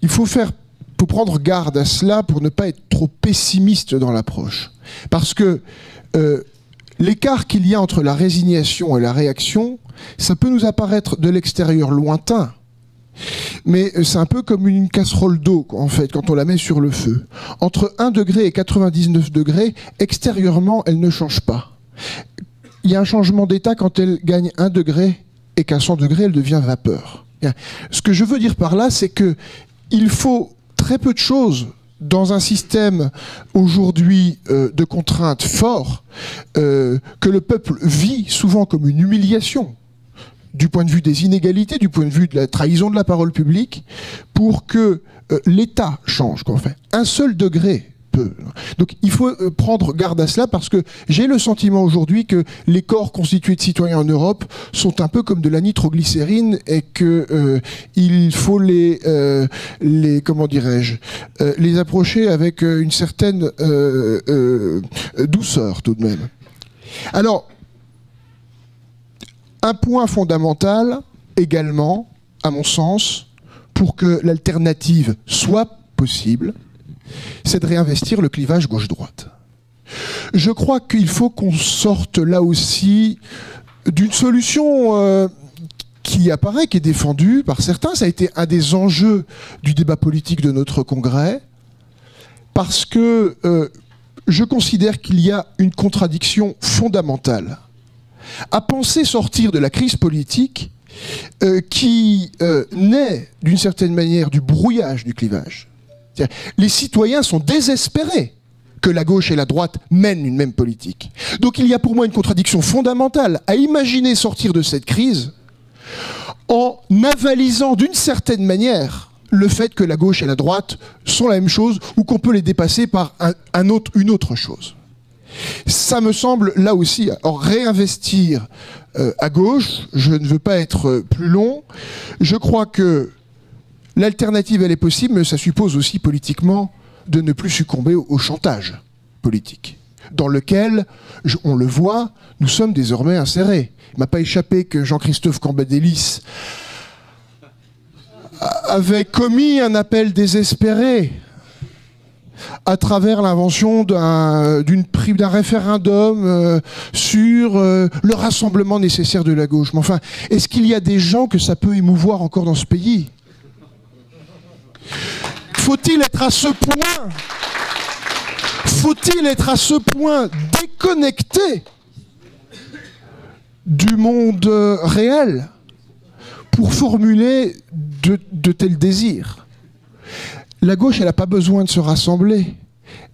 il faut faire, faut prendre garde à cela pour ne pas être trop pessimiste dans l'approche. Parce que l'écart qu'il y a entre la résignation et la réaction, ça peut nous apparaître de l'extérieur lointain. Mais euh, c'est un peu comme une casserole d'eau, en fait, quand on la met sur le feu. Entre 1 degré et 99 degrés, extérieurement, elle ne change pas. Il y a un changement d'état quand elle gagne 1 degré et qu'à 100 degrés, elle devient vapeur. Ce que je veux dire par là, c'est que il faut très peu de choses dans un système aujourd'hui euh, de contraintes fort euh, que le peuple vit souvent comme une humiliation du point de vue des inégalités, du point de vue de la trahison de la parole publique, pour que euh, l'État change. Fait. Un seul degré peut. Donc il faut euh, prendre garde à cela parce que j'ai le sentiment aujourd'hui que les corps constitués de citoyens en Europe sont un peu comme de la nitroglycérine et que euh, il faut les, les comment dirais-je, les approcher avec une certaine douceur tout de même. Alors un point fondamental également, à mon sens, pour que l'alternative soit possible, c'est de réinvestir le clivage gauche-droite. Je crois qu'il faut qu'on sorte là aussi d'une solution euh, qui apparaît, qui est défendue par certains. Ça a été un des enjeux du débat politique de notre Congrès, parce que euh, je considère qu'il y a une contradiction fondamentale à penser sortir de la crise politique euh, qui euh, naît d'une certaine manière du brouillage du clivage. Les citoyens sont désespérés que la gauche et la droite mènent une même politique. Donc il y a pour moi une contradiction fondamentale à imaginer sortir de cette crise en avalisant d'une certaine manière le fait que la gauche et la droite sont la même chose ou qu'on peut les dépasser par une autre chose. Ça me semble là aussi, réinvestir euh, à gauche, je ne veux pas être plus long, je crois que l'alternative elle est possible, mais ça suppose aussi politiquement de ne plus succomber au, chantage politique, dans lequel, on le voit, nous sommes désormais insérés. Il m'a pas échappé que Jean-Christophe Cambadélis avait commis un appel désespéré à travers l'invention d'un référendum euh, sur euh, le rassemblement nécessaire de la gauche. Mais enfin, est-ce qu'il y a des gens que ça peut émouvoir encore dans ce pays? Faut-il être à ce point Faut-il être à ce point déconnecté du monde réel pour formuler de, tels désirs? La gauche, elle n'a pas besoin de se rassembler.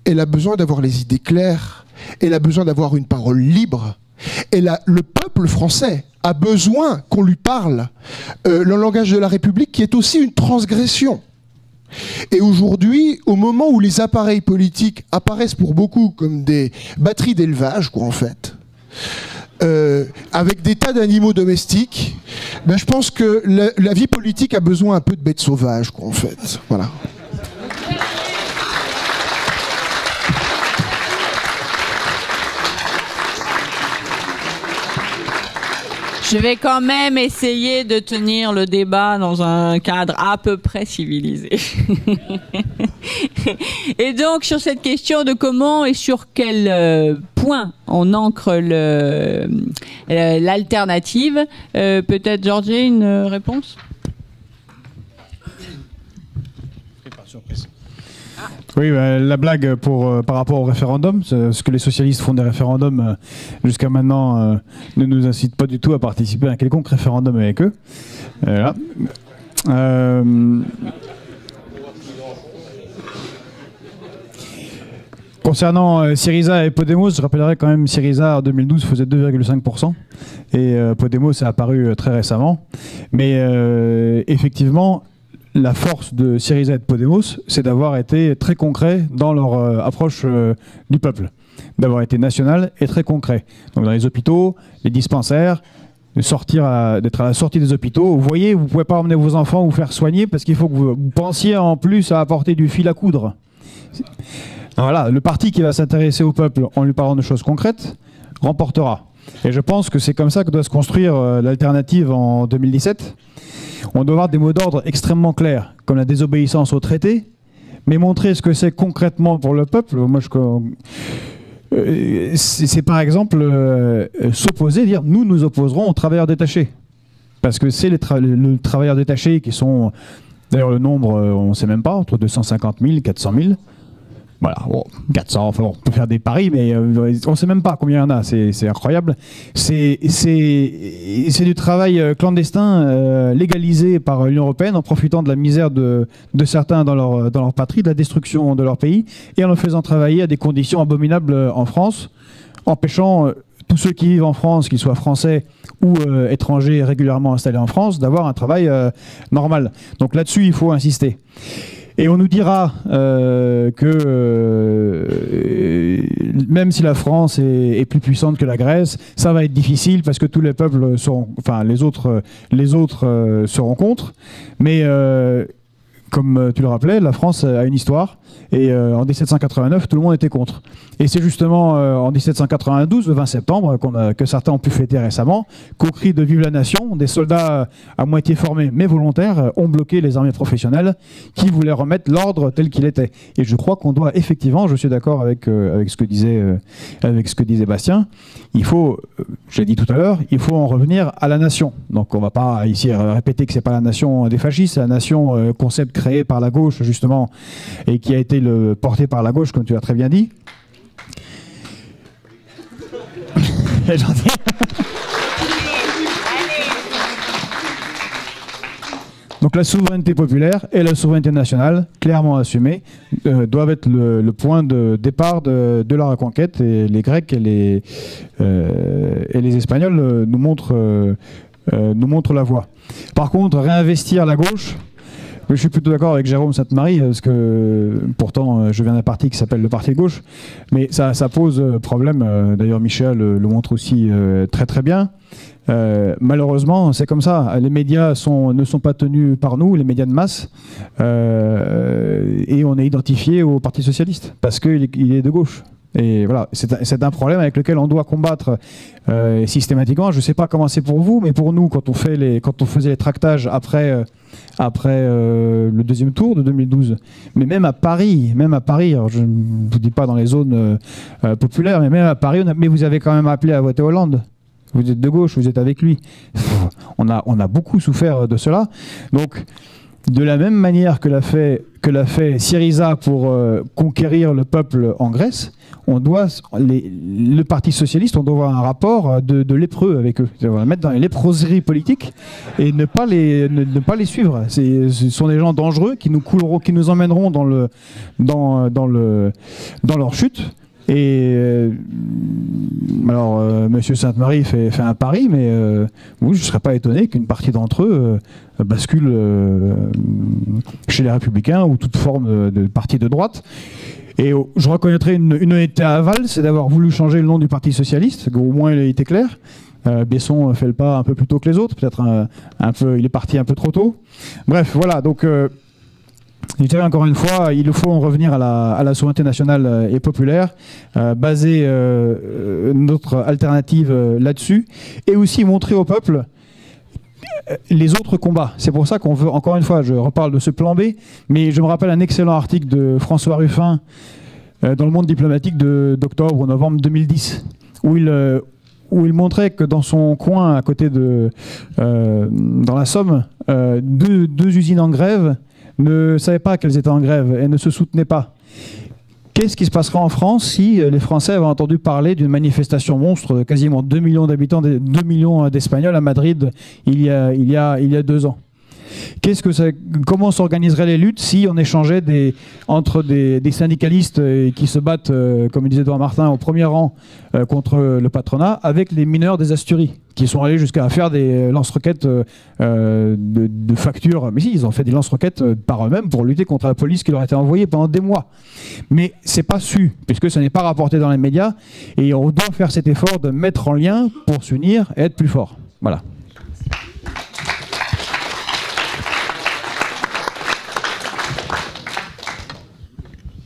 Elle a besoin d'avoir les idées claires. Elle a besoin d'avoir une parole libre. Et le peuple français a besoin qu'on lui parle euh, le langage de la République qui est aussi une transgression. Et aujourd'hui, au moment où les appareils politiques apparaissent pour beaucoup comme des batteries d'élevage, quoi, en fait, euh, avec des tas d'animaux domestiques, ben, je pense que la, vie politique a besoin un peu de bêtes sauvages, quoi, en fait. Voilà. Je vais quand même essayer de tenir le débat dans un cadre à peu près civilisé. et donc sur cette question de comment et sur quel euh, point on ancre euh, l'alternative, euh, peut-être Georgie une réponse? Oui, bah, la blague pour, euh, par rapport au référendum, ce que les socialistes font des référendums euh, jusqu'à maintenant euh, ne nous incite pas du tout à participer à un quelconque référendum avec eux. Concernant Syriza et Podemos, je rappellerai quand même Syriza en 2012 faisait 2,5% et Podemos a apparu très récemment. Mais effectivement, la force de Syriza et de Podemos, c'est d'avoir été très concret dans leur euh, approche euh, du peuple, d'avoir été national et très concret. Donc dans les hôpitaux, les dispensaires, sortir d'être à la sortie des hôpitaux. Vous voyez, vous pouvez pas emmener vos enfants vous faire soigner parce qu'il faut que vous, pensiez en plus à apporter du fil à coudre. Voilà, le parti qui va s'intéresser au peuple en lui parlant de choses concrètes remportera. Et je pense que c'est comme ça que doit se construire euh, l'alternative en 2017 on doit avoir des mots d'ordre extrêmement clairs, comme la désobéissance au traité, mais montrer ce que c'est concrètement pour le peuple. Moi, euh, c'est par exemple euh, s'opposer, dire nous nous opposerons aux travailleurs détachés. Parce que c'est les, travailleurs détachés qui sont, d'ailleurs le nombre, euh, on ne sait même pas, entre 250 000 400 000. Voilà, 400, enfin on peut faire des paris, mais euh, on ne sait même pas combien il y en a, c'est incroyable. C'est du travail euh, clandestin euh, légalisé par l'Union Européenne en profitant de la misère de, certains dans leur, dans leur patrie, de la destruction de leur pays, et en le faisant travailler à des conditions abominables en France, empêchant tous ceux qui vivent en France, qu'ils soient français ou étrangers régulièrement installés en France, d'avoir un travail normal. Donc là-dessus, il faut insister. Et on nous dira euh, que euh, même si la France est, plus puissante que la Grèce, ça va être difficile parce que tous les peuples seront, enfin les autres, les autres euh, se rencontrent. Mais comme tu le rappelais, la France a une histoire. Et en 1789, tout le monde était contre. Et c'est justement en 1792, le 20 septembre, que certains ont pu fêter récemment, qu'au cri de Vive la Nation, des soldats à moitié formés mais volontaires ont bloqué les armées professionnelles qui voulaient remettre l'ordre tel qu'il était. Et je crois qu'on doit effectivement, je suis d'accord avec, avec, ce que disait, avec ce que disait Bastien, il faut, j'ai dit tout à l'heure, il faut en revenir à la nation. Donc on ne va pas ici répéter que c'est pas la nation des fascistes, c'est la nation concept créé par la gauche justement et qui a été porté par la gauche, comme tu as très bien dit. Donc la souveraineté populaire et la souveraineté nationale, clairement assumées, euh, doivent être le, point de départ de, la reconquête. Et les Grecs et les, euh, Espagnols euh, nous nous montrent la voie. Par contre, réinvestir la gauche, je suis plutôt d'accord avec Jérôme Sainte-Marie, parce que pourtant je viens d'un parti qui s'appelle le Parti gauche, mais ça, pose problème. D'ailleurs, Michel le montre aussi très très bien. Euh, malheureusement, c'est comme ça. Les médias ne sont pas tenus par nous, les médias de masse, euh, et on est identifié au Parti socialiste parce qu'il est, il est de gauche. Et voilà, c'est un problème avec lequel on doit combattre euh, systématiquement. Je ne sais pas comment c'est pour vous, mais pour nous, quand on, faisait les tractages après, après le deuxième tour de 2012, mais même à Paris, même à Paris, je ne vous dis pas dans les zones populaires, mais même à Paris, mais vous avez quand même appelé à voter Hollande. Vous êtes de gauche, vous êtes avec lui. On a, on a beaucoup souffert de cela. Donc, de la même manière que l'a fait, que l'a fait Syriza pour euh, conquérir le peuple en Grèce, on doit, le Parti socialiste, on doit avoir un rapport de, de lépreux avec eux. On va mettre dans les léproseries politiques et ne pas les, ne, pas les suivre. Ce sont des gens dangereux qui nous couleront, qui nous emmèneront dans, le, dans, dans, le, dans leur chute. Et euh, alors, euh, Monsieur Sainte-Marie fait, un pari, mais euh, je ne serais pas étonné qu'une partie d'entre eux euh, bascule euh, chez les Républicains ou toute forme de, parti de droite. Et euh, je reconnaîtrais une, une honnêteté à aval, c'est d'avoir voulu changer le nom du Parti Socialiste, au moins il a été clair. Euh, Besson fait le pas un peu plus tôt que les autres, peut-être un, peu, il est parti un peu trop tôt. Bref, voilà, donc je dirais encore une fois, il faut en revenir à la, souveraineté nationale euh, et populaire, euh, baser euh, notre alternative là-dessus, et aussi montrer au peuple les autres combats. C'est pour ça qu'on veut, encore une fois, je reparle de ce plan B, mais je me rappelle un excellent article de François Ruffin dans le monde diplomatique d'octobre ou novembre 2010, où il, montrait que dans son coin, à côté de, dans la Somme, deux usines en grève ne savaient pas qu'elles étaient en grève et ne se soutenaient pas. Qu'est-ce qui se passera en France si euh, les Français avaient entendu parler d'une manifestation monstre de quasiment 2 millions d'habitants, 2 millions euh, d'Espagnols à Madrid il y a, deux ans? Comment s'organiseraient les luttes si on échangeait des, entre des, syndicalistes euh, qui se battent, euh, comme disait Edouard Martin, au premier rang euh, contre le patronat, avec les mineurs des Asturies, qui sont allés jusqu'à faire des lance-roquettes de, de facture. Mais si, ils ont fait des lance-roquettes par eux-mêmes pour lutter contre la police qui leur a été envoyée pendant des mois. Mais c'est pas su, puisque ça n'est pas rapporté dans les médias, et on doit faire cet effort de mettre en lien pour s'unir et être plus fort. Voilà.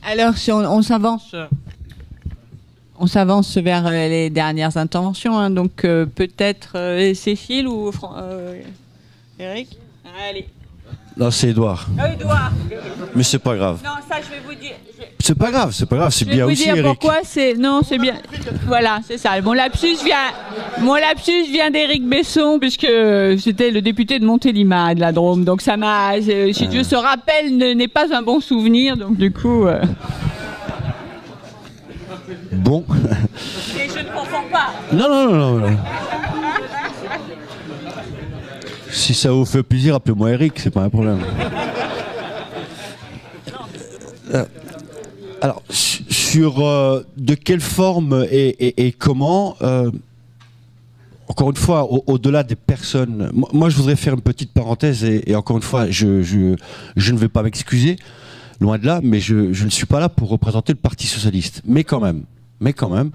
Alors, si on, on s'avance, on s'avance vers euh, les dernières interventions. hein. donc, euh, peut-être euh, Cécile ou Fran- euh, Eric? Allez. Non, c'est Edouard. Edouard. Mais c'est pas grave. Non, ça, je vais vous dire. C'est pas grave, c'est pas grave, c'est Je vais bien vous aussi, dire Eric. pourquoi c'est. Non, c'est bien. Voilà, c'est ça. Mon lapsus vient. Mon lapsus vient d'Éric Besson, puisque c'était le député de Montélimar, de la Drôme. Donc ça m'a. Si Dieu se rappelle, ne- n'est pas un bon souvenir. Donc du coup. euh, Bon. Et je ne confonds pas. Non, non, non, non. non. Si ça vous fait plaisir, appelez-moi Eric, c'est pas un problème. Euh, Alors, su- sur euh, de quelle forme et, comment, euh, encore une fois, au- au-delà des personnes, moi, je voudrais faire une petite parenthèse et, encore une fois, je, je, je ne vais pas m'excuser, loin de là, mais je, je ne suis pas là pour représenter le Parti Socialiste. Mais quand même, mais quand même,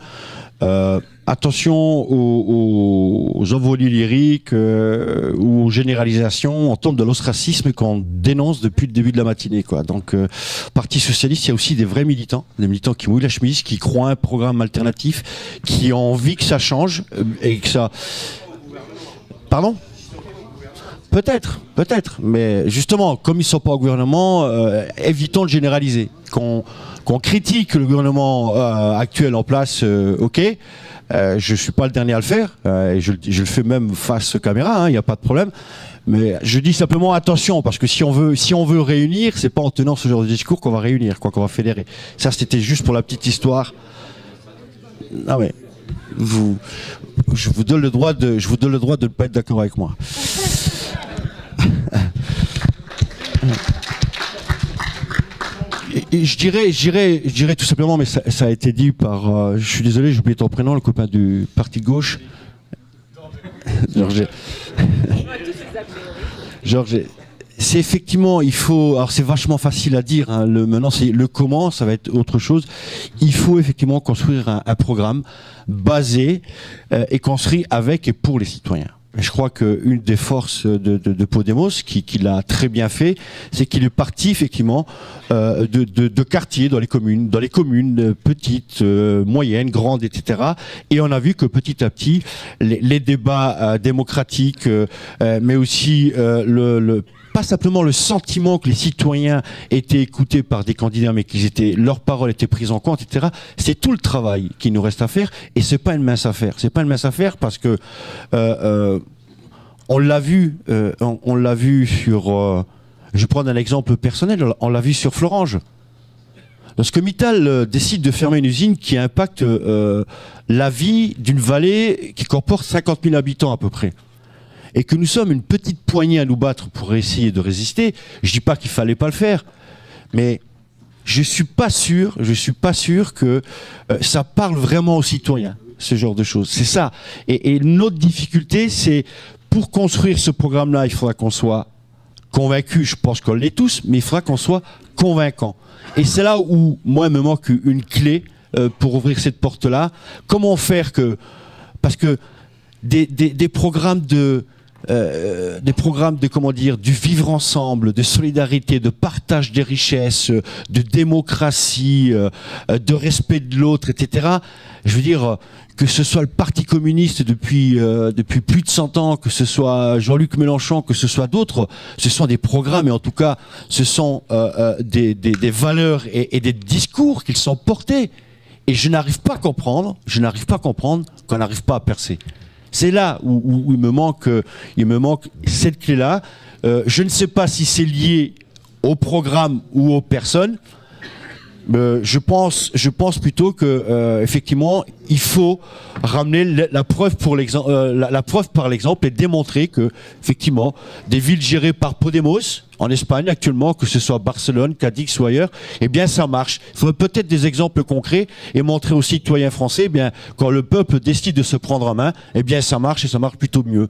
euh, attention aux, aux, envolées lyriques euh, ou aux généralisations. On tombe de l'ostracisme qu'on dénonce depuis le début de la matinée. Quoi. Donc, euh, Parti socialiste, il y a aussi des vrais militants, des militants qui mouillent la chemise, qui croient à un programme alternatif, qui ont envie que ça change euh, et que ça. Pardon? Peut-être, peut-être, mais justement, comme ils ne sont pas au gouvernement, euh, évitons de généraliser. Qu'on critique le gouvernement euh, actuel en place, euh, ok. Euh, je suis pas le dernier à le faire, euh, et je, je le fais même face aux caméras, il n'y a pas de problème. Mais je dis simplement attention, parce que si on veut, si on veut réunir, c'est pas en tenant ce genre de discours qu'on va réunir, qu'on va fédérer. Ça, c'était juste pour la petite histoire. Non mais, vous, je vous donne le droit de, je vous donne le droit de ne pas être d'accord avec moi. Je dirais, je dirais, je dirais tout simplement, mais ça, ça a été dit par, euh, je suis désolé, j'ai oublié ton prénom, le copain du parti de gauche. Georges. Georges. C'est effectivement, il faut. Alors c'est vachement facile à dire. hein, le, maintenant, c'est le comment, ça va être autre chose. Il faut effectivement construire un, un programme basé euh, et construit avec et pour les citoyens. Je crois qu'une des forces de, de, de Podemos, qui, qui l'a très bien fait, c'est qu'il est parti effectivement euh, de, de, quartiers dans les communes, dans les communes euh, petites, euh, moyennes, grandes, etc. Et on a vu que petit à petit, les, les débats euh, démocratiques, euh, euh, mais aussi le, le pas simplement le sentiment que les citoyens étaient écoutés par des candidats, mais qu'ils étaient leurs paroles étaient prises en compte, etc. C'est tout le travail qui nous reste à faire, et c'est pas une mince affaire. C'est pas une mince affaire parce que euh, euh, on l'a vu, euh, on, l'a vu sur Je prendre un exemple personnel, on l'a vu sur Florange. Lorsque Mittal décide de fermer une usine qui impacte la vie d'une vallée qui comporte 50 000 habitants à peu près, et que nous sommes une petite poignée à nous battre pour essayer de résister, je dis pas qu'il fallait pas le faire, mais je suis pas sûr, je suis pas sûr que euh, ça parle vraiment aux citoyens, ce genre de choses. C'est ça. Et, notre difficulté, c'est pour construire ce programme-là, il faudra qu'on soit convaincu, je pense qu'on l'est tous, mais il faudra qu'on soit convaincant. Et c'est là où, moi, il me manque une clé euh, pour ouvrir cette porte-là. Comment faire que... Parce que des programmes de... Euh, des programmes de comment dire du vivre ensemble, de solidarité, de partage des richesses, de démocratie, euh, de respect de l'autre, etc. Je veux dire que ce soit le Parti communiste depuis euh, depuis plus de 100 ans, que ce soit Jean-Luc Mélenchon, que ce soit d'autres, ce sont des programmes et en tout cas ce sont euh, euh, des, des, des, valeurs et, et des discours qu'ils sont portés. Et je n'arrive pas à comprendre, je n'arrive pas à comprendre qu'on n'arrive pas à percer. C'est là où, où, il me manque, cette clé-là. Euh, je ne sais pas si c'est lié au programme ou aux personnes. Euh, je pense, plutôt que euh, effectivement, il faut ramener la, preuve pour l'exemple, euh, la, preuve par l'exemple et démontrer que effectivement, des villes gérées par Podemos en Espagne actuellement, que ce soit Barcelone, Cadix ou ailleurs, eh bien ça marche. Il faudrait peut-être des exemples concrets et montrer aux citoyens français, eh bien quand le peuple décide de se prendre en main, eh bien ça marche et ça marche plutôt mieux.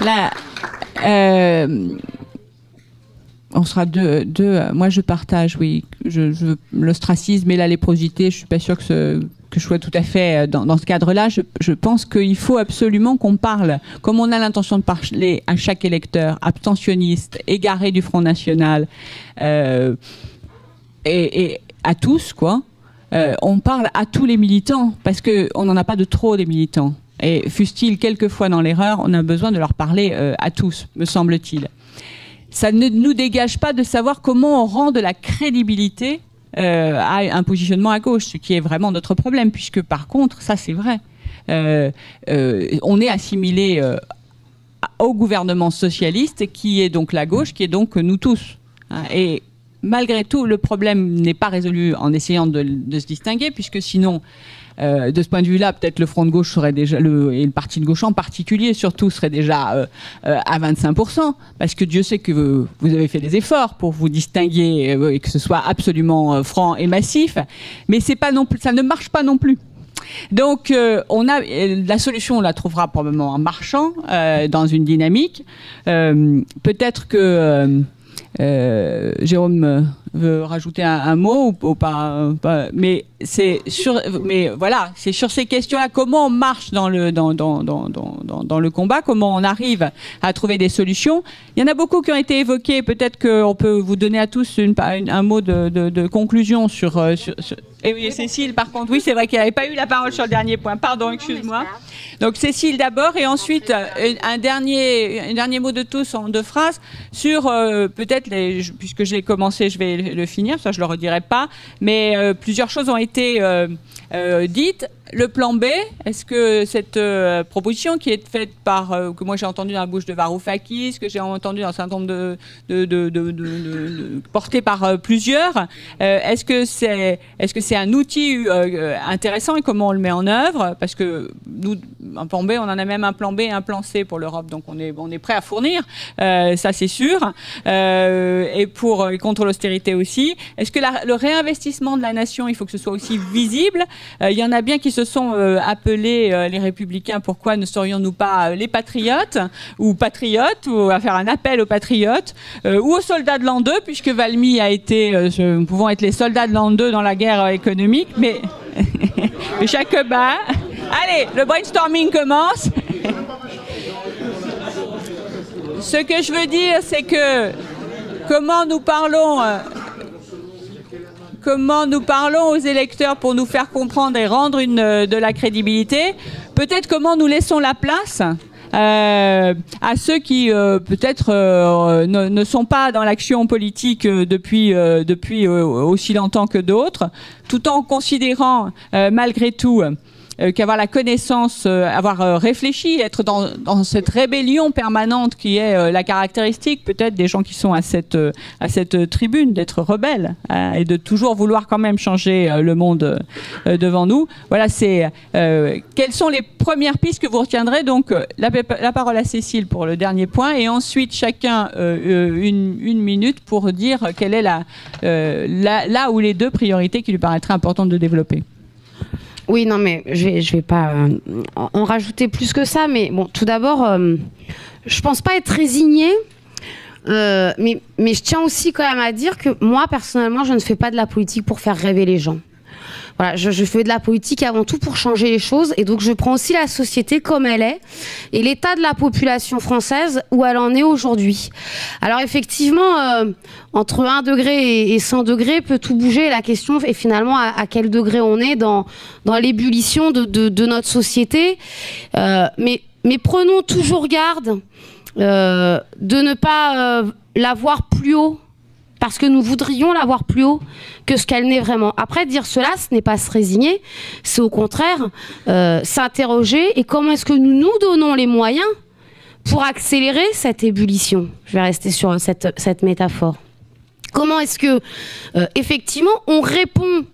Là, euh, on sera deux. Moi, je partage, oui, je, l'ostracisme et la léprosité. Je suis pas sûre que, ce, que je sois tout à fait dans, dans ce cadre-là. Je, pense qu'il faut absolument qu'on parle, comme on a l'intention de parler à chaque électeur, abstentionniste, égaré du Front National, euh, et, à tous, quoi. Euh, on parle à tous les militants parce que on n'en a pas de trop des militants. Et fussent-ils quelquefois dans l'erreur, on a besoin de leur parler euh, à tous, me semble-t-il. Ça ne nous dégage pas de savoir comment on rend de la crédibilité euh, à un positionnement à gauche, ce qui est vraiment notre problème, puisque par contre, ça c'est vrai, euh, euh on est assimilé euh, au gouvernement socialiste, qui est donc la gauche, qui est donc nous tous. Et malgré tout, le problème n'est pas résolu en essayant de se distinguer, puisque sinon, euh, de ce point de vue-là, peut-être le Front de gauche serait déjà le et le Parti de gauche en particulier, surtout, serait déjà euh, euh, à 25% parce que Dieu sait que vous, avez fait des efforts pour vous distinguer et que ce soit absolument franc et massif, mais c'est pas non plus, ça ne marche pas non plus. Donc, on a la solution, on la trouvera probablement en marchant dans une dynamique. Peut-être que Jérôme veut rajouter un, un mot ou, ou pas, pas, mais c'est sur mais voilà c'est sur ces questions là comment on marche dans le dans, dans, dans, dans, dans le combat comment on arrive à trouver des solutions. Il y en a beaucoup qui ont été évoqués peut-être qu'on peut vous donner à tous une, une, un mot de, de, de conclusion sur, sur, sur, et oui Cécile par contre. Oui c'est vrai qu'elle n'avait pas eu la parole sur le dernier point. Pardon excuse-moi. donc Cécile d'abord et ensuite un dernier un dernier mot de tous en deux phrases sur euh, peut-être les puisque j'ai commencé je vais le finir, ça je le redirai pas, mais euh, plusieurs choses ont été euh, euh, dites. Le plan B, est-ce que cette euh, proposition qui est faite par, euh, que moi j'ai entendu dans la bouche de Varoufakis, que j'ai entendu dans un certain nombre de, de, portée par euh, plusieurs, est-ce que c'est est -ce que un outil intéressant et comment on le met en œuvre? Parce que nous, un plan B, on en a même un plan B et un plan C pour l'Europe, donc on est, on est prêt à fournir, ça c'est sûr, et pour contre l'austérité aussi. Est-ce que le réinvestissement de la nation, il faut que ce soit aussi visible? Il y en a bien qui se sont euh, appelés euh, les républicains, pourquoi ne serions-nous pas euh, les patriotes ou patriotes ou à faire un appel aux patriotes ou aux soldats de l'an 2 puisque Valmy a été, nous pouvons être les soldats de l'an 2 dans la guerre économique, mais Jacobin. Allez, le brainstorming commence. Ce que je veux dire, c'est que comment nous parlons comment nous parlons aux électeurs pour nous faire comprendre et rendre une, de la crédibilité, peut-être comment nous laissons la place euh, à ceux qui euh, peut-être euh, ne, sont pas dans l'action politique depuis aussi longtemps que d'autres, tout en considérant malgré tout euh, qu'avoir la connaissance, euh, avoir euh, réfléchi, être dans, cette rébellion permanente qui est la caractéristique peut-être des gens qui sont à cette, tribune, d'être rebelles et de toujours vouloir quand même changer le monde devant nous. Voilà, c'est quelles sont les premières pistes que vous retiendrez Donc la, parole à Cécile pour le dernier point et ensuite chacun une, une, minute pour dire quelle est la, la, là où les deux priorités qui lui paraîtraient importantes de développer. Oui, non, mais je vais, vais pas euh, en rajouter plus que ça. Mais bon, tout d'abord, euh, je pense pas être résignée. Euh, mais je tiens aussi quand même à dire que moi, personnellement, je ne fais pas de la politique pour faire rêver les gens. Voilà, je, fais de la politique avant tout pour changer les choses et donc je prends aussi la société comme elle est et l'état de la population française où elle en est aujourd'hui. Alors effectivement, euh, entre 1 degré et 100 degrés peut tout bouger. La question est finalement à, quel degré on est dans, dans l'ébullition de, notre société. Euh, mais, mais prenons toujours garde euh, de ne pas euh, la voir plus haut parce que nous voudrions la voir plus haut que ce qu'elle n'est vraiment. Après, dire cela, ce n'est pas se résigner, c'est au contraire euh, s'interroger et comment est-ce que nous nous donnons les moyens pour accélérer cette ébullition. Je vais rester sur cette, métaphore. Comment est-ce que, euh, effectivement, on répond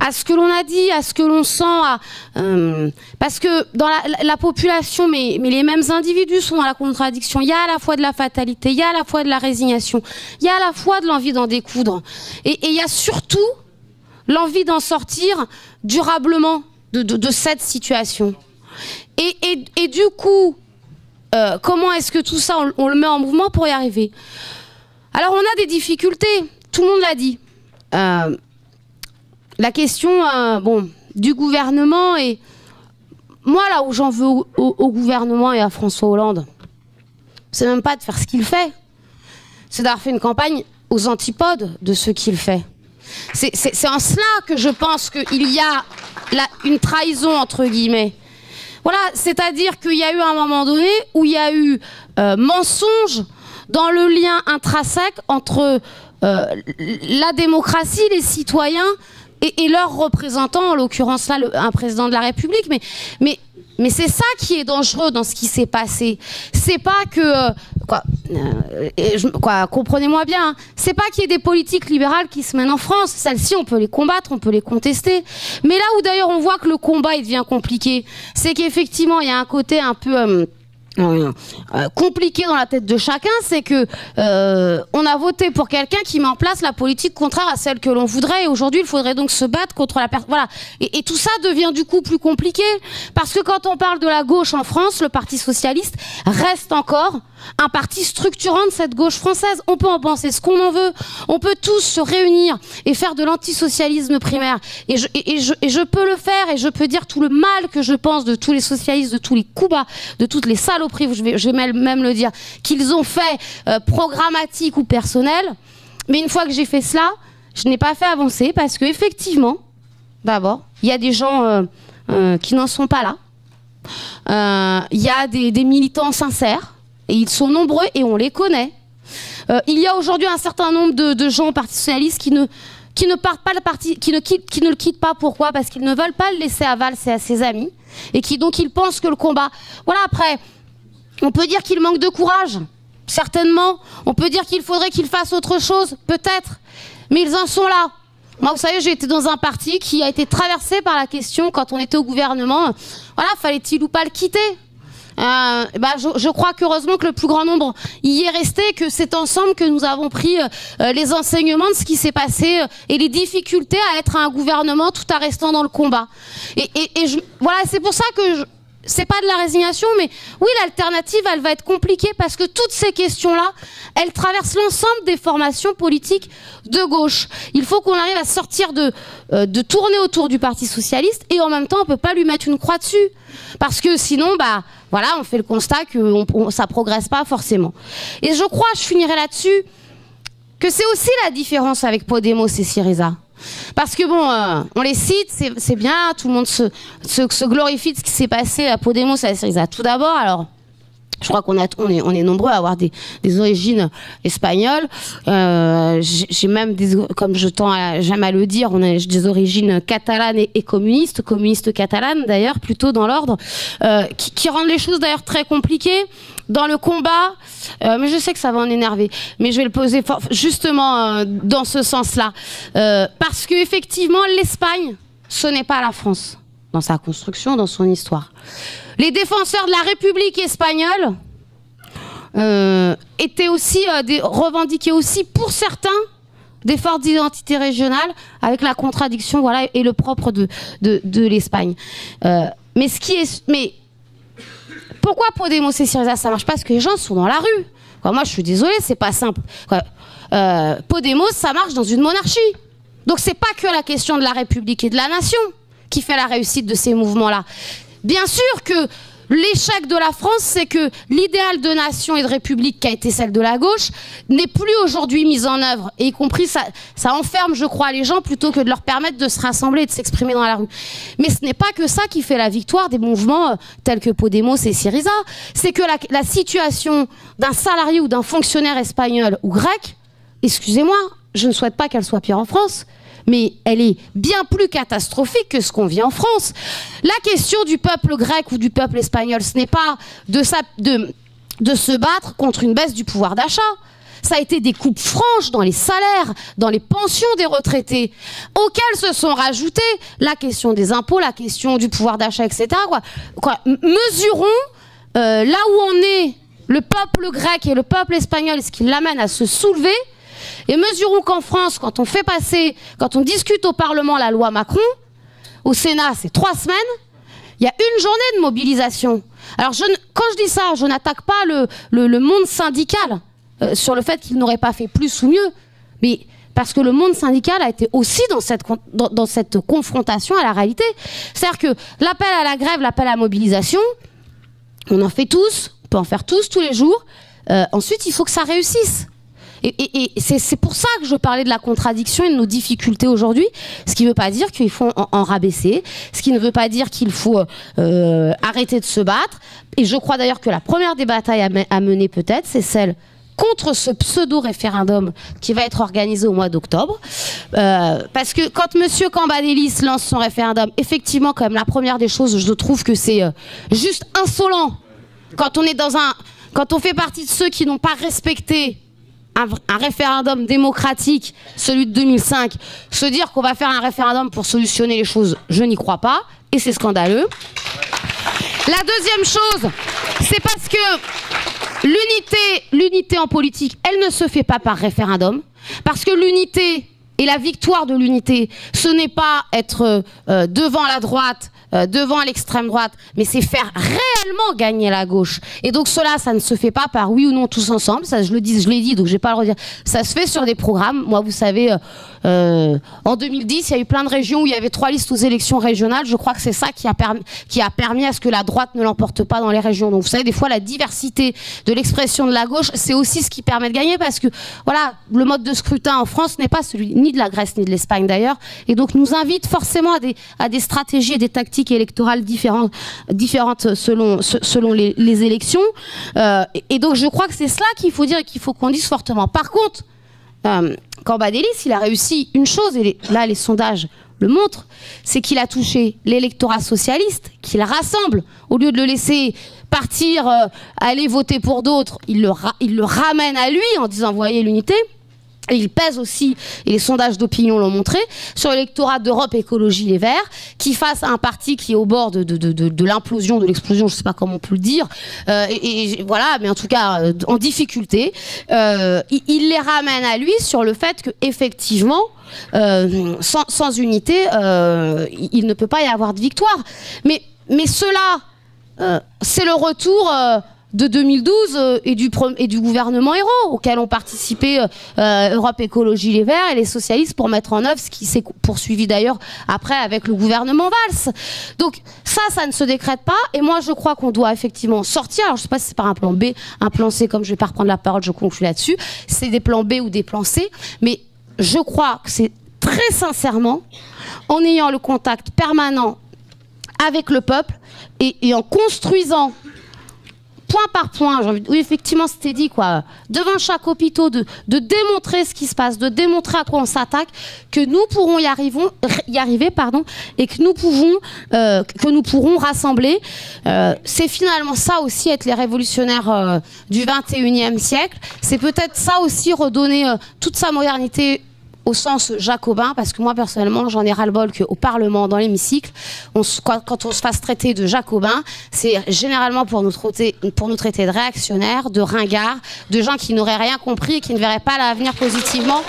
à ce que l'on a dit, à ce que l'on sent, à, euh, parce que dans la, la, population, mais, les mêmes individus sont dans la contradiction. Il y a à la fois de la fatalité, il y a à la fois de la résignation, il y a à la fois de l'envie d'en découdre, et, il y a surtout l'envie d'en sortir durablement de, cette situation. Et, du coup, euh, comment est-ce que tout ça, on, on le met en mouvement pour y arriver? Alors on a des difficultés, tout le monde l'a dit. Euh, la question euh, bon, du gouvernement et moi là où j'en veux au, gouvernement et à François Hollande, c'est même pas de faire ce qu'il fait, c'est d'avoir fait une campagne aux antipodes de ce qu'il fait. C'est en cela que je pense qu'il y a une trahison entre guillemets. Voilà, c'est-à-dire qu'il y a eu un moment donné où il y a eu euh, mensonge dans le lien intrinsèque entre euh, la démocratie, les citoyens et, et leurs représentants, en l'occurrence là, un président de la République. Mais, c'est ça qui est dangereux dans ce qui s'est passé. C'est pas que euh, euh, comprenez-moi bien. Hein, c'est pas qu'il y ait des politiques libérales qui se mènent en France. Celles-ci, on peut les combattre, on peut les contester. Mais là où d'ailleurs on voit que le combat devient compliqué, c'est qu'effectivement il y a un côté un peu euh, euh, compliqué dans la tête de chacun, c'est que euh, on a voté pour quelqu'un qui met en place la politique contraire à celle que l'on voudrait. Et aujourd'hui, il faudrait donc se battre contre la personne. Voilà. Et, tout ça devient du coup plus compliqué parce que quand on parle de la gauche en France, le Parti socialiste reste encore un parti structurant de cette gauche française. On peut en penser ce qu'on en veut. On peut tous se réunir et faire de l'antisocialisme primaire. Et je, et, je, et je peux le faire et je peux dire tout le mal que je pense de tous les socialistes, de tous les coups bas, de toutes les saloperies, je vais, je vais même le dire, qu'ils ont fait euh, programmatique ou personnel. Mais une fois que j'ai fait cela, je n'ai pas fait avancer parce que effectivement, d'abord, il y a des gens euh, euh, qui n'en sont pas là. Il y a des, militants sincères et ils sont nombreux et on les connaît. Il y a aujourd'hui un certain nombre de, gens au Parti socialiste qui ne qui ne partent pas le parti, qui ne quittent, qui ne le quittent pas. Pourquoi? Parce qu'ils ne veulent pas le laisser à valser à ses amis et qui donc ils pensent que le combat. Voilà. Après, on peut dire qu'il manque de courage, certainement. On peut dire qu'il faudrait qu'ils fassent autre chose, peut-être. Mais ils en sont là. Moi, vous savez, j'ai été dans un parti qui a été traversé par la question quand on était au gouvernement. Voilà, fallait-il ou pas le quitter? Euh, bah, je, crois qu'heureusement que le plus grand nombre y est resté, que c'est ensemble que nous avons pris euh, les enseignements de ce qui s'est passé euh, et les difficultés à être un gouvernement tout en restant dans le combat. Et, et, et je, voilà, c'est pour ça que je, c'est pas de la résignation, mais oui, l'alternative, elle va être compliquée parce que toutes ces questions-là, elles traversent l'ensemble des formations politiques de gauche. Il faut qu'on arrive à sortir de, euh, de tourner autour du Parti socialiste et en même temps, on peut pas lui mettre une croix dessus parce que sinon, bah voilà, on fait le constat que on, on, ça progresse pas forcément. Et je crois, je finirai là-dessus, que c'est aussi la différence avec Podemos et Syriza. Parce que bon, euh, on les cite, c'est bien, tout le monde se, glorifie de ce qui s'est passé à Podemos à Syriza. Tout d'abord, alors, Je crois qu'on on est, nombreux à avoir des, origines espagnoles. Euh, j'ai même des, comme je tends j'aime à le dire, des origines catalanes et, communistes, communistes catalanes d'ailleurs, plutôt dans l'ordre, euh, qui, rendent les choses d'ailleurs très compliquées dans le combat. Euh, mais je sais que ça va en énerver, mais je vais le poser justement dans ce sens-là, parce que effectivement l'Espagne, ce n'est pas la France dans sa construction, dans son histoire. Les défenseurs de la République espagnole euh, étaient aussi euh, des, revendiquaient aussi pour certains des fortes d'identité régionale avec la contradiction voilà et le propre de de, de l'Espagne. Euh, mais ce qui est mais pourquoi Podemos et Syriza ça marche pas? Parce que les gens sont dans la rue. moi je suis désolée, c'est pas simple. Euh, Podemos ça marche dans une monarchie. Donc c'est pas que la question de la République et de la nation qui fait la réussite de ces mouvements-là. Bien sûr que L'échec de la France, c'est que l'idéal de nation et de république qui a été celle de la gauche n'est plus aujourd'hui mis en œuvre. Et y compris, ça, enferme, je crois, les gens plutôt que de leur permettre de se rassembler et de s'exprimer dans la rue. Mais ce n'est pas que ça qui fait la victoire des mouvements euh, tels que Podemos et Syriza. C'est que la situation d'un salarié ou d'un fonctionnaire espagnol ou grec, excusez-moi, je ne souhaite pas qu'elle soit pire en France, mais elle est bien plus catastrophique que ce qu'on vit en France. La question du peuple grec ou du peuple espagnol, ce n'est pas de, se battre contre une baisse du pouvoir d'achat ça a été des coupes franches dans les salaires, dans les pensions des retraités, auxquelles se sont rajoutées la question des impôts, la question du pouvoir d'achat, etc. Mesurons euh, là où on est le peuple grec et le peuple espagnol, ce qui l'amène à se soulever et mesurons qu'en France, quand on fait passer, quand on discute au Parlement la loi Macron, au Sénat, c'est trois semaines, il y a une journée de mobilisation. Alors, quand je dis ça, je n'attaque pas le, monde syndical euh, sur le fait qu'il n'aurait pas fait plus ou mieux, mais parce que le monde syndical a été aussi dans cette, dans, dans cette confrontation à la réalité. C'est-à-dire que l'appel à la grève, l'appel à la mobilisation, on en fait tous, on peut en faire tous tous les jours. Euh, ensuite, il faut que ça réussisse. Et, c'est pour ça que je parlais de la contradiction et de nos difficultés aujourd'hui. Ce qui ne veut pas dire qu'il faut en, rabaisser, ce qui ne veut pas dire qu'il faut euh, arrêter de se battre. Et je crois d'ailleurs que la première des batailles à, mener peut-être, c'est celle contre ce pseudo-référendum qui va être organisé au mois d'octobre. Euh, parce que quand Monsieur Cambadélis lance son référendum, effectivement, quand même, la première des choses, je trouve que c'est euh, juste insolent. Quand on est dans un... Quand on fait partie de ceux qui n'ont pas respecté un, référendum démocratique, celui de 2005, se dire qu'on va faire un référendum pour solutionner les choses, je n'y crois pas, et c'est scandaleux. La deuxième chose, c'est parce que l'unité, l'unité en politique, elle ne se fait pas par référendum, parce que l'unité et la victoire de l'unité, ce n'est pas être euh, devant la droite euh, devant l'extrême droite, mais c'est faire réellement gagner la gauche. Et donc cela, ça ne se fait pas par oui ou non tous ensemble. Ça, je le dis, je l'ai dit, donc je vais pas le redire. Ça se fait sur des programmes. Moi, vous savez, euh, euh, en 2010, il y a eu plein de régions où il y avait trois listes aux élections régionales. Je crois que c'est ça qui a permis, qui a permis à ce que la droite ne l'emporte pas dans les régions. Donc vous savez, des fois, la diversité de l'expression de la gauche, c'est aussi ce qui permet de gagner parce que voilà, le mode de scrutin en France n'est pas celui ni de la Grèce ni de l'Espagne d'ailleurs, et donc nous invite forcément à des, à des stratégies et des tactiques électorales différentes, différentes selon, selon les, élections. Euh, et donc je crois que c'est cela qu'il faut dire et qu'il faut qu'on dise fortement. Par contre, euh, Cambadélis, il a réussi une chose, et là les sondages le montrent, c'est qu'il a touché l'électorat socialiste, qu'il rassemble, au lieu de le laisser partir, euh, aller voter pour d'autres, il le, il le ramène à lui en disant voyez l'unité. Et il pèse aussi, et les sondages d'opinion l'ont montré, sur l'électorat d'Europe Écologie Les Verts, qui face à un parti qui est au bord de, de, de, de l'implosion, de l'explosion, je sais pas comment on peut le dire, euh, et, voilà, mais en tout cas euh, en difficulté, euh, il, il, les ramène à lui sur le fait que effectivement, euh, sans, sans, unité, euh, il ne peut pas y avoir de victoire. Mais, mais cela, c'est le retour de 2012 euh, et, du et du gouvernement héros auquel ont participé euh, euh, Europe Écologie Les Verts et les socialistes pour mettre en œuvre ce qui s'est poursuivi d'ailleurs après avec le gouvernement Valls. Donc ça, ça ne se décrète pas et moi je crois qu'on doit effectivement sortir. Alors je sais pas si c'est par un plan B, un plan C, comme je vais pas reprendre la parole, je conclue là-dessus. C'est des plans B ou des plans C, mais je crois que c'est très sincèrement en ayant le contact permanent avec le peuple et, et en construisant point par point, oui, effectivement, c'était dit, quoi, devant chaque hôpital, de, démontrer ce qui se passe, de démontrer à quoi on s'attaque, que nous pourrons y, y arriver, pardon, et que nous pouvons, euh, que nous pourrons rassembler. Euh, c'est finalement ça aussi être les révolutionnaires euh, du 21e siècle. C'est peut-être ça aussi redonner toute sa modernité au sens jacobin, parce que moi personnellement j'en ai ras-le-bol qu'au Parlement, dans l'hémicycle, quand on se fasse traiter de jacobin, c'est généralement pour nous, traiter, pour nous traiter de réactionnaires, de ringards, de gens qui n'auraient rien compris et qui ne verraient pas l'avenir positivement.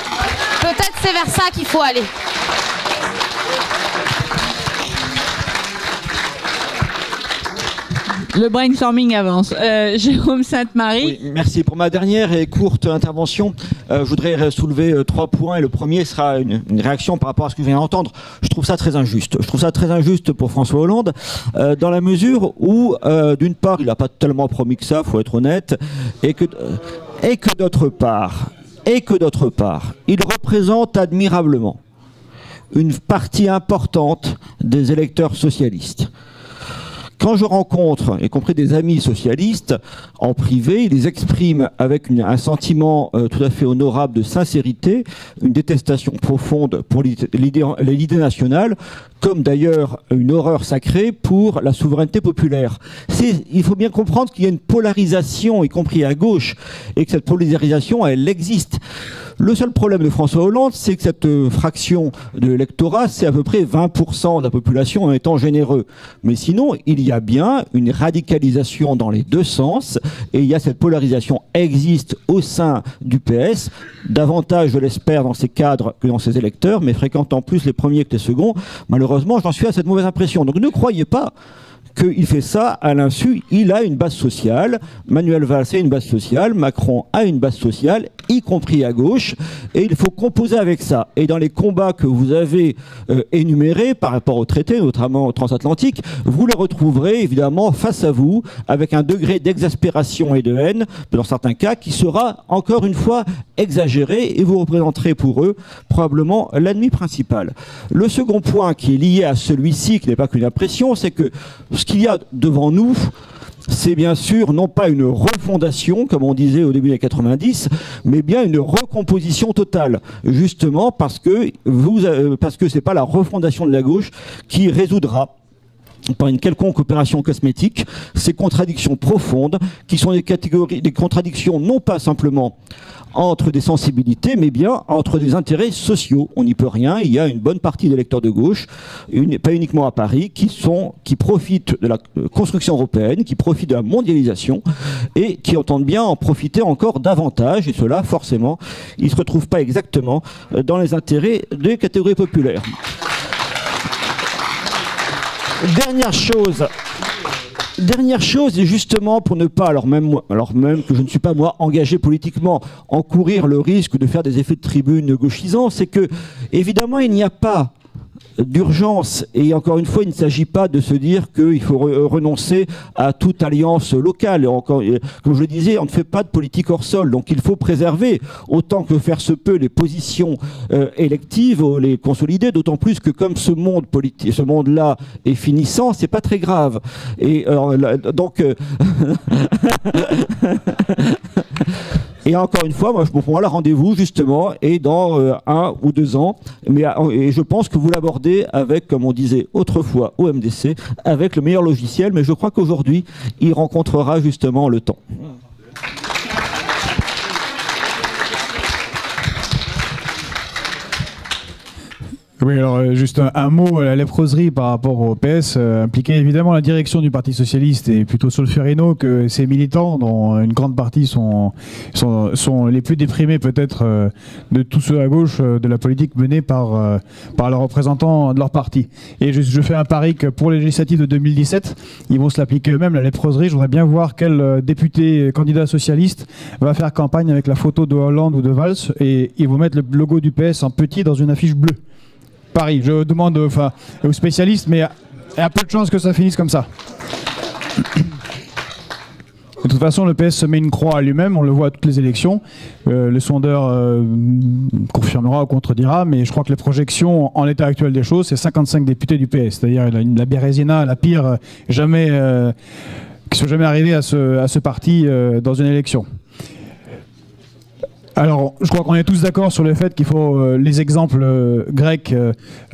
Peut-être c'est vers ça qu'il faut aller. Le brainstorming avance. Euh, Jérôme Sainte-Marie. Merci. Pour ma dernière et courte intervention, euh, je voudrais soulever euh, trois points. Et le premier sera une, réaction par rapport à ce que je viens d'entendre. Je trouve ça très injuste. Je trouve ça très injuste pour François Hollande, dans la mesure où, d'une part, il n'a pas tellement promis que ça, faut être honnête, et que, et que d'autre part, et que d'autre part, il représente admirablement une partie importante des électeurs socialistes. Quand je rencontre, y compris des amis socialistes, en privé, ils les expriment avec un sentiment euh, tout à fait honorable de sincérité, une détestation profonde pour l'idée nationale, comme d'ailleurs une horreur sacrée pour la souveraineté populaire. Il faut bien comprendre qu'il y a une polarisation, y compris à gauche, et que cette polarisation, elle existe. Le seul problème de François Hollande, c'est que cette euh, fraction de l'électorat, c'est à peu près 20% de la population en étant généreux. Mais sinon, il a bien une radicalisation dans les deux sens, et il y a cette polarisation existe au sein du PS, davantage, je l'espère, dans ses cadres que dans ses électeurs, mais fréquentant plus les premiers que les seconds. Malheureusement, j'en suis à cette mauvaise impression. Donc ne croyez pas qu'il fait ça à l'insu. Il a une base sociale. Manuel Valls a une base sociale. Macron a une base sociale, y compris à gauche. Et il faut composer avec ça. Et dans les combats que vous avez euh, énumérés par rapport au traité, notamment transatlantique, vous les retrouverez évidemment face à vous avec un degré d'exaspération et de haine, dans certains cas, qui sera encore une fois exagéré et vous représenterez pour eux probablement l'ennemi principal. Le second point qui est lié à celui-ci, qui n'est pas qu'une impression, c'est que ce qu'il y a devant nous, c'est bien sûr non pas une refondation, comme on disait au début des 90, mais bien une recomposition totale. Justement parce que vous, euh, parce que c'est pas la refondation de la gauche qui résoudra par une quelconque opération cosmétique, ces contradictions profondes, qui sont des catégories, des contradictions non pas simplement entre des sensibilités, mais bien entre des intérêts sociaux. On n'y peut rien. Il y a une bonne partie des lecteurs de gauche, pas uniquement à Paris, qui sont, qui profitent de la euh, construction européenne, qui profitent de la mondialisation et qui entendent bien en profiter encore davantage. Et cela, forcément, ils se retrouvent pas exactement euh, dans les intérêts des catégories populaires. Dernière chose, Dernière chose, et justement pour ne pas, alors même, alors même que je ne suis pas moi engagé politiquement, encourir le risque de faire des effets de tribune gauchisants, c'est que évidemment il n'y a pas d'urgence. Et encore une fois, il ne s'agit pas de se dire qu'il faut re renoncer à toute alliance locale. Encore, comme je le disais, on ne fait pas de politique hors sol. Donc il faut préserver autant que faire se peut les positions euh, électives, les consolider, d'autant plus que comme ce monde-là est finissant, c'est pas très grave. Et euh, donc. Euh Et encore une fois, moi, je pour moi, le rendez-vous, justement, est dans euh, un ou deux ans. Mais, euh, et je pense que vous l'abordez avec, comme on disait autrefois au MDC, avec le meilleur logiciel. Mais je crois qu'aujourd'hui, il rencontrera justement le temps. Oui, alors euh, juste un, un, mot, la léproserie par rapport au PS euh, impliquait évidemment la direction du Parti Socialiste et plutôt Solferino que ses militants, dont une grande partie sont, sont, les plus déprimés peut-être euh, de tous ceux à gauche euh, de la politique menée par, euh, par leurs représentants de leur parti. Et je, je, fais un pari que pour les législatives de 2017, ils vont se l'appliquer eux-mêmes, la léproserie. Je voudrais bien voir quel député candidat socialiste va faire campagne avec la photo de Hollande ou de Valls et ils vont mettre le logo du PS en petit dans une affiche bleue. Paris. Je demande aux spécialistes, mais il y a peu de chances que ça finisse comme ça. De toute façon, le PS se met une croix à lui-même, on le voit à toutes les élections. Euh, le sondeur euh, confirmera ou contredira, mais je crois que les projections en l'état actuel des choses, c'est 55 députés du PS. C'est-à-dire la, la Bérésina, la pire, jamais euh, qui sont jamais ce, à ce parti dans une élection. Alors, je crois qu'on est tous d'accord sur le fait qu'il faut euh, les exemples euh, grecs,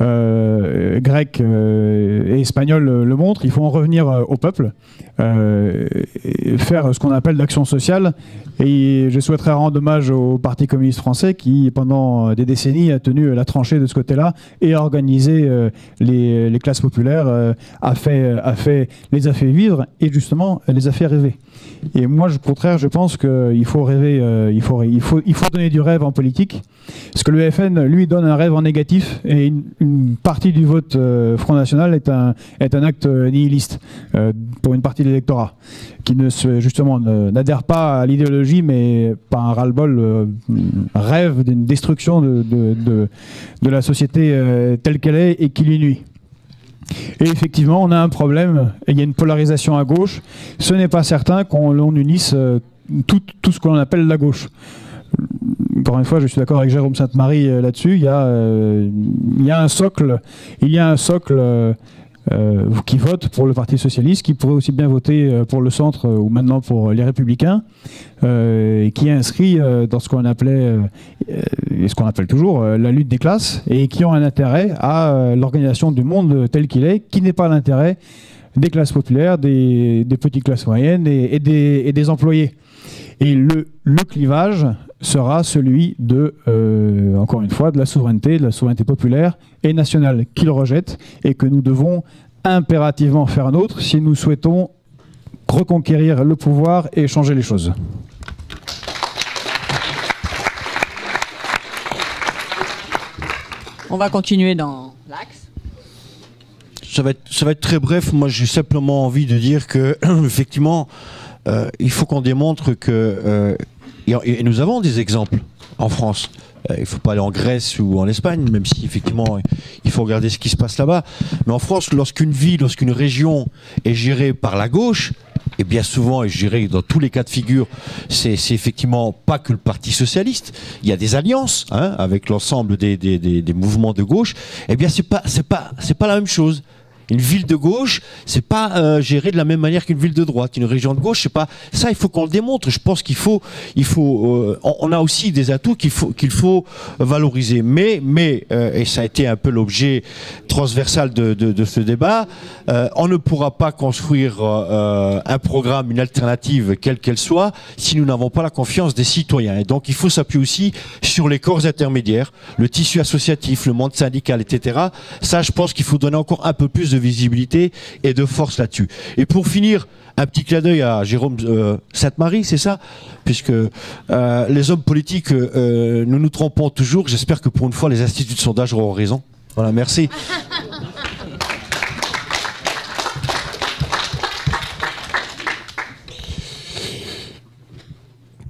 euh, grecs et espagnols le montrent. Il faut en revenir au peuple, faire ce qu'on appelle l'action sociale. Et je souhaiterais rendre hommage au Parti communiste français qui, pendant des décennies, a tenu la tranchée de ce côté-là et a organisé les, classes populaires, a fait, a fait, les a fait vivre et justement les a fait rêver. Et moi, au contraire, je pense qu'il faut rêver, il faut donner du rêve en politique. Parce que le FN, lui, donne un rêve en négatif et une, partie du vote euh, Front National est un, est un acte nihiliste euh, pour une partie de l'électorat qui ne se, justement n'adhère pas à l'idéologie mais pas un ras-le-bol euh, rêve d'une destruction de, de, de, la société telle qu'elle est et qui lui nuit. Et effectivement, on a un problème, il y a une polarisation à gauche. Ce n'est pas certain qu'on unisse tout, tout, ce qu'on appelle la gauche encore une fois, je suis d'accord avec Jérôme Sainte-Marie euh, là-dessus. Il, y a, euh, il y a un socle, il y a un socle euh, qui vote pour le Parti socialiste, qui pourrait aussi bien voter pour le centre ou maintenant pour les Républicains, et qui est inscrit dans ce qu'on appelait, et ce qu'on appelle toujours, la lutte des classes, et qui ont un intérêt à l'organisation du monde tel qu'il est, qui n'est pas l'intérêt des classes populaires, des, petites classes moyennes et, des, employés. Et le clivage sera celui de, euh, encore une fois, de la souveraineté, de la souveraineté populaire et nationale qu'il rejette et que nous devons impérativement faire nôtre si nous souhaitons reconquérir le pouvoir et changer les choses. On va continuer dans l'axe. Ça va, être, ça va être très bref. Moi, j'ai simplement envie de dire que, effectivement, euh, il faut qu'on démontre que euh, et, nous avons des exemples en France. Euh, il ne faut pas aller en Grèce ou en Espagne, même si effectivement il faut regarder ce qui se passe là-bas. Mais en France, lorsqu'une ville, lorsqu'une région est gérée par la gauche, et bien souvent, et je dirais dans tous les cas de figure, c'est effectivement pas que le Parti socialiste. Il y a des alliances hein, avec l'ensemble des, mouvements de gauche. Eh bien, c'est pas c'est pas la même chose. Une ville de gauche, c'est pas euh, géré de la même manière qu'une ville de droite. Une région de gauche, c'est pas ça. Il faut qu'on le démontre. Je pense qu'il faut, il faut. Euh, on a aussi des atouts qu'il faut qu'il faut valoriser. Mais, mais, euh, et ça a été un peu l'objet transversal de, de, de, ce débat. on ne pourra pas construire un programme, une alternative, quelle qu'elle soit, si nous n'avons pas la confiance des citoyens. Et donc, il faut s'appuyer aussi sur les corps intermédiaires, le tissu associatif, le monde syndical, etc. Ça, je pense qu'il faut donner encore un peu plus de visibilité et de force là-dessus. Et pour finir, un petit clin d'œil à Jérôme euh, Sainte-Marie, c'est ça? Puisque euh, les hommes politiques, euh, nous nous trompons toujours. J'espère que pour une fois, les instituts de sondage auront raison. Voilà, merci.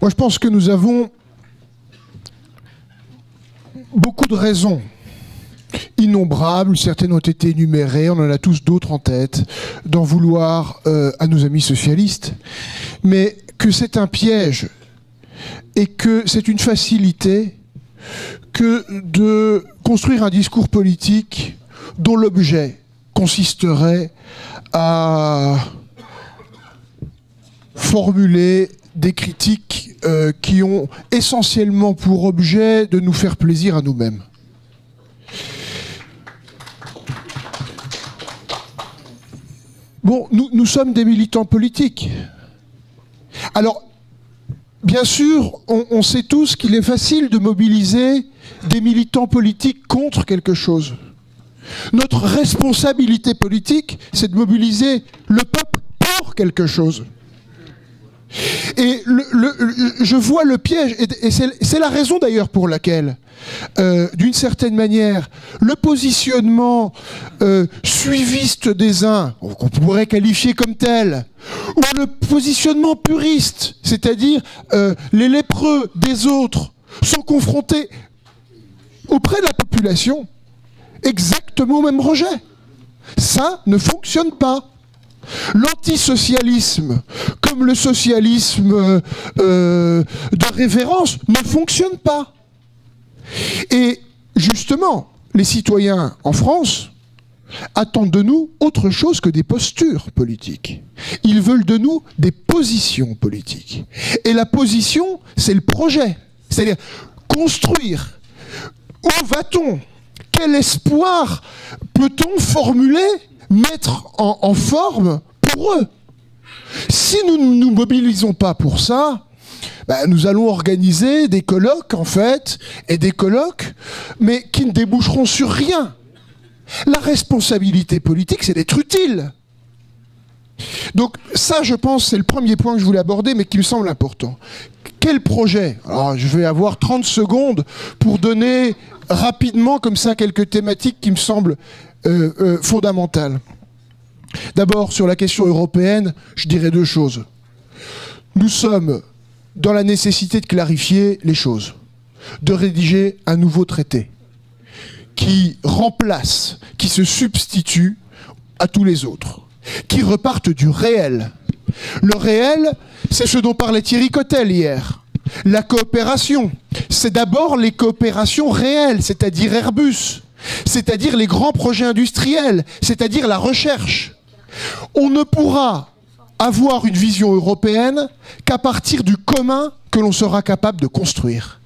Moi, je pense que nous avons beaucoup de raisons innombrables, certaines ont été énumérées, on en a tous d'autres en tête, d'en vouloir euh, à nos amis socialistes, mais que c'est un piège et que c'est une facilité que de construire un discours politique dont l'objet consisterait à formuler des critiques euh, qui ont essentiellement pour objet de nous faire plaisir à nous-mêmes. Bon, nous, sommes des militants politiques. Alors, bien sûr, on, sait tous qu'il est facile de mobiliser des militants politiques contre quelque chose. Notre responsabilité politique, c'est de mobiliser le peuple pour quelque chose. Et je vois le piège, et, c'est la raison d'ailleurs pour laquelle, euh, d'une certaine manière, le positionnement euh, suiviste des uns, qu'on pourrait qualifier comme tel, ou le positionnement puriste, c'est-à-dire euh, les lépreux des autres, sont confrontés auprès de la population exactement au même rejet. Ça ne fonctionne pas. L'antisocialisme, comme le socialisme euh, de révérence, ne fonctionne pas. Et justement, les citoyens en France attendent de nous autre chose que des postures politiques. Ils veulent de nous des positions politiques. Et la position, c'est le projet. C'est-à-dire construire. Où va-t-on? Quel espoir peut-on formuler, mettre en, forme pour eux Si nous ne nous mobilisons pas pour ça, ben, nous allons organiser des colloques, en fait, et des colloques, mais qui ne déboucheront sur rien. La responsabilité politique, c'est d'être utile. Donc ça, je pense, c'est le premier point que je voulais aborder, mais qui me semble important. Quel projet? Alors, je vais avoir 30 secondes pour donner rapidement, comme ça, quelques thématiques qui me semblent euh, euh, fondamentales. D'abord, sur la question européenne, je dirais deux choses. Nous sommes dans la nécessité de clarifier les choses, de rédiger un nouveau traité qui remplace, qui se substitue à tous les autres, qui repartent du réel. Le réel, c'est ce dont parlait Thierry Cotel hier. La coopération, c'est d'abord les coopérations réelles, c'est-à-dire Airbus, c'est-à-dire les grands projets industriels, c'est-à-dire la recherche. On ne pourra avoir une vision européenne qu'à partir du commun que l'on sera capable de construire.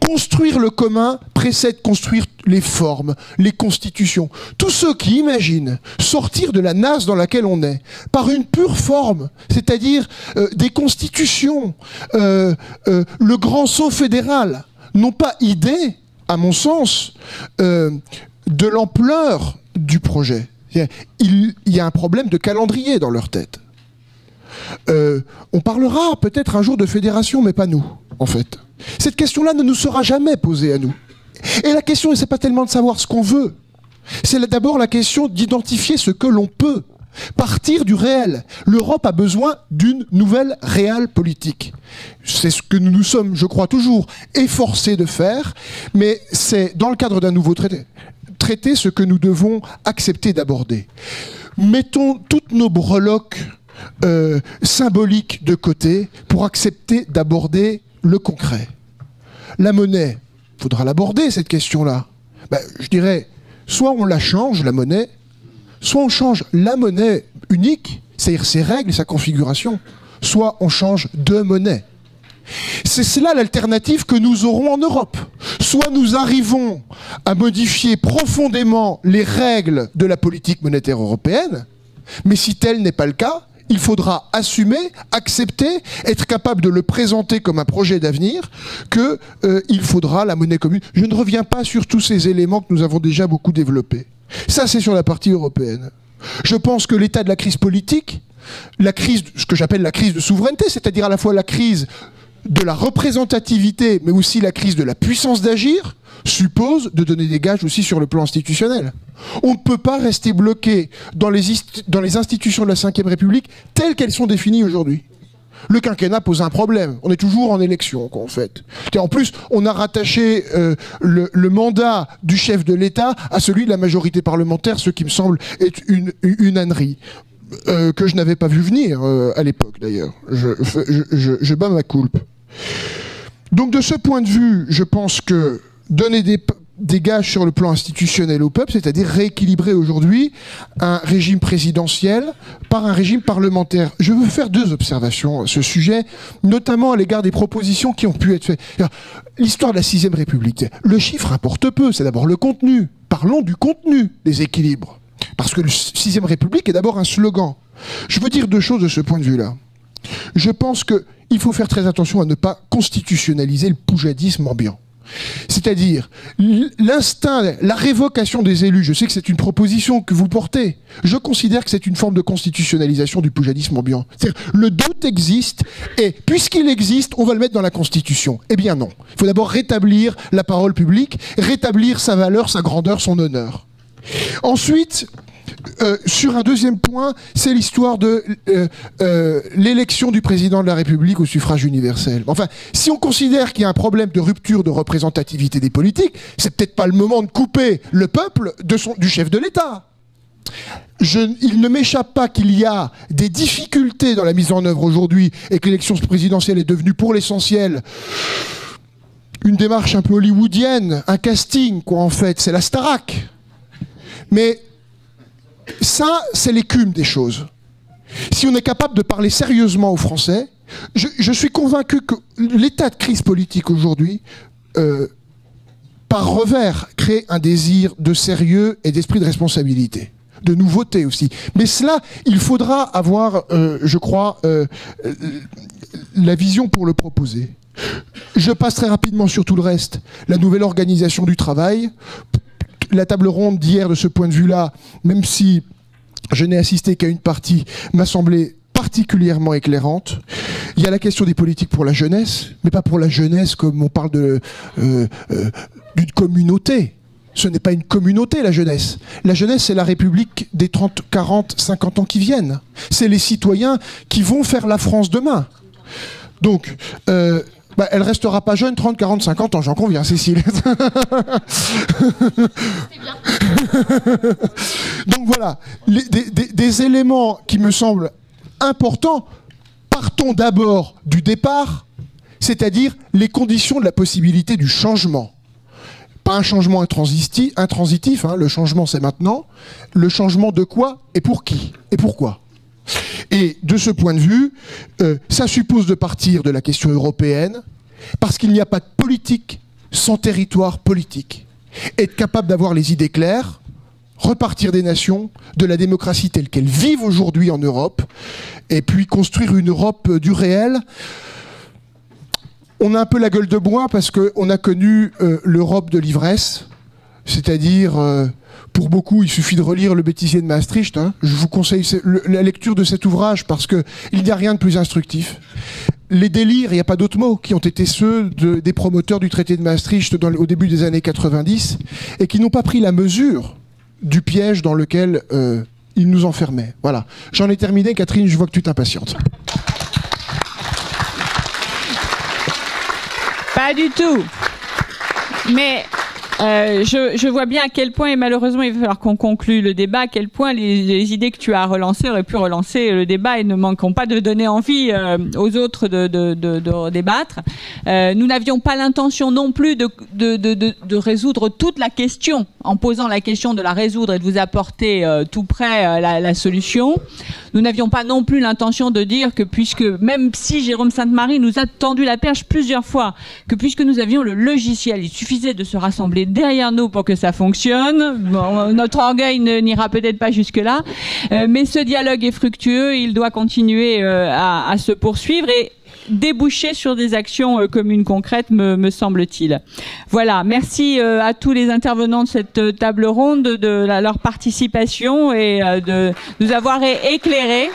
Construire le commun précède construire les formes, les constitutions. Tous ceux qui imaginent sortir de la nasse dans laquelle on est par une pure forme, c'est-à-dire euh, des constitutions, euh, euh, le grand saut fédéral, n'ont pas idée, à mon sens, de l'ampleur du projet. Il y a un problème de calendrier dans leur tête. on parlera peut-être un jour de fédération, mais pas nous, en fait. Cette question-là ne nous sera jamais posée à nous. Et la question, ce n'est pas tellement de savoir ce qu'on veut. C'est d'abord la question d'identifier ce que l'on peut. Partir du réel. L'Europe a besoin d'une nouvelle réelle politique. C'est ce que nous nous sommes, je crois, toujours efforcés de faire, mais c'est dans le cadre d'un nouveau traité, ce que nous devons accepter d'aborder. Mettons toutes nos breloques euh, symboliques de côté pour accepter d'aborder le concret. La monnaie, faudra l'aborder, cette question-là. Ben, je dirais, soit on la change, la monnaie, soit on change la monnaie unique, c'est-à-dire ses règles et sa configuration, soit on change de monnaie. C'est cela l'alternative que nous aurons en Europe. Soit nous arrivons à modifier profondément les règles de la politique monétaire européenne, mais si tel n'est pas le cas, il faudra assumer, accepter, être capable de le présenter comme un projet d'avenir, qu'il euh, faudra la monnaie commune. Je ne reviens pas sur tous ces éléments que nous avons déjà beaucoup développés. Ça, c'est sur la partie européenne. Je pense que l'état de la crise politique, ce que j'appelle la crise de souveraineté, c'est-à-dire à la fois la crise de la représentativité, mais aussi la crise de la puissance d'agir, suppose de donner des gages aussi sur le plan institutionnel. On ne peut pas rester bloqué dans les, dans les institutions de la Ve République telles qu'elles sont définies aujourd'hui. Le quinquennat pose un problème. On est toujours en élection, en fait. En plus, on a rattaché euh, le, mandat du chef de l'État à celui de la majorité parlementaire, ce qui me semble être une, ânerie. Euh, que je n'avais pas vu venir euh, à l'époque, d'ailleurs. Je bats ma coulpe. Donc, de ce point de vue, je pense que donner des, gages sur le plan institutionnel au peuple, c'est-à-dire rééquilibrer aujourd'hui un régime présidentiel par un régime parlementaire. Je veux faire deux observations à ce sujet, notamment à l'égard des propositions qui ont pu être faites. L'histoire de la sixième République, le chiffre importe peu, c'est d'abord le contenu. Parlons du contenu des équilibres. Parce que la sixième République est d'abord un slogan. Je veux dire deux choses de ce point de vue-là. Je pense qu'il faut faire très attention à ne pas constitutionnaliser le poujadisme ambiant. C'est-à-dire l'instinct, la révocation des élus. Je sais que c'est une proposition que vous portez. Je considère que c'est une forme de constitutionnalisation du poujadisme ambiant. C'est-à-dire le doute existe et puisqu'il existe, on va le mettre dans la Constitution. Eh bien non. Il faut d'abord rétablir la parole publique, rétablir sa valeur, sa grandeur, son honneur. Ensuite, euh, sur un deuxième point, c'est l'histoire de euh, euh, l'élection du président de la République au suffrage universel. Enfin, si on considère qu'il y a un problème de rupture de représentativité des politiques, c'est peut-être pas le moment de couper le peuple de son, du chef de l'État. il ne m'échappe pas qu'il y a des difficultés dans la mise en œuvre aujourd'hui et que l'élection présidentielle est devenue pour l'essentiel une démarche un peu hollywoodienne, un casting, quoi, en fait. C'est la Starac. Mais ça, c'est l'écume des choses. Si on est capable de parler sérieusement aux Français, je, suis convaincu que l'état de crise politique aujourd'hui, euh, par revers, crée un désir de sérieux et d'esprit de responsabilité de nouveauté aussi. Mais cela, il faudra avoir, euh, je crois, euh, la vision pour le proposer. Je passe très rapidement sur tout le reste. La nouvelle organisation du travail, la table ronde d'hier de ce point de vue-là, même si je n'ai assisté qu'à une partie, m'a semblé particulièrement éclairante. Il y a la question des politiques pour la jeunesse, mais pas pour la jeunesse comme on parle euh, euh, d'une communauté. Ce n'est pas une communauté, la jeunesse. La jeunesse, c'est la République des 30, 40, 50 ans qui viennent. C'est les citoyens qui vont faire la France demain. Donc, euh, bah, elle restera pas jeune 30, 40, 50 ans, j'en conviens, Cécile. Donc voilà, des, éléments qui me semblent importants. Partons d'abord du départ, c'est-à-dire les conditions de la possibilité du changement. Pas un changement intransitif, hein, le changement c'est maintenant. Le changement de quoi et pour qui et pourquoi? Et de ce point de vue, euh, ça suppose de partir de la question européenne, parce qu'il n'y a pas de politique sans territoire politique. Être capable d'avoir les idées claires, repartir des nations, de la démocratie telle qu'elle vive aujourd'hui en Europe, et puis construire une Europe du réel. On a un peu la gueule de bois parce qu'on a connu euh, l'Europe de l'ivresse, c'est-à-dire euh, pour beaucoup, il suffit de relire Le bêtisier de Maastricht. Hein. Je vous conseille la lecture de cet ouvrage parce qu'il n'y a rien de plus instructif. Les délires, il n'y a pas d'autres mots, qui ont été ceux des promoteurs du traité de Maastricht au début des années 90 et qui n'ont pas pris la mesure du piège dans lequel euh, ils nous enfermaient. Voilà. J'en ai terminé, Catherine, je vois que tu t'impatientes. Pas du tout. Mais euh, je, je, vois bien à quel point, et malheureusement il va falloir qu'on conclue le débat, à quel point les, les, idées que tu as relancées auraient pu relancer le débat et ne manqueront pas de donner envie euh, aux autres de, de, de, de débattre. Euh, nous n'avions pas l'intention non plus de, de, résoudre toute la question en posant la question de la résoudre et de vous apporter euh, tout près la, la, solution. Nous n'avions pas non plus l'intention de dire que puisque, même si Jérôme Sainte-Marie nous a tendu la perche plusieurs fois, que puisque nous avions le logiciel, il suffisait de se rassembler derrière nous pour que ça fonctionne. notre orgueil n'ira peut-être pas jusque-là, euh, mais ce dialogue est fructueux, il doit continuer euh, à, se poursuivre et déboucher sur des actions euh, communes concrètes, me, semble-t-il. Voilà, merci à tous les intervenants de cette table ronde de, leur participation et de nous avoir éclairés.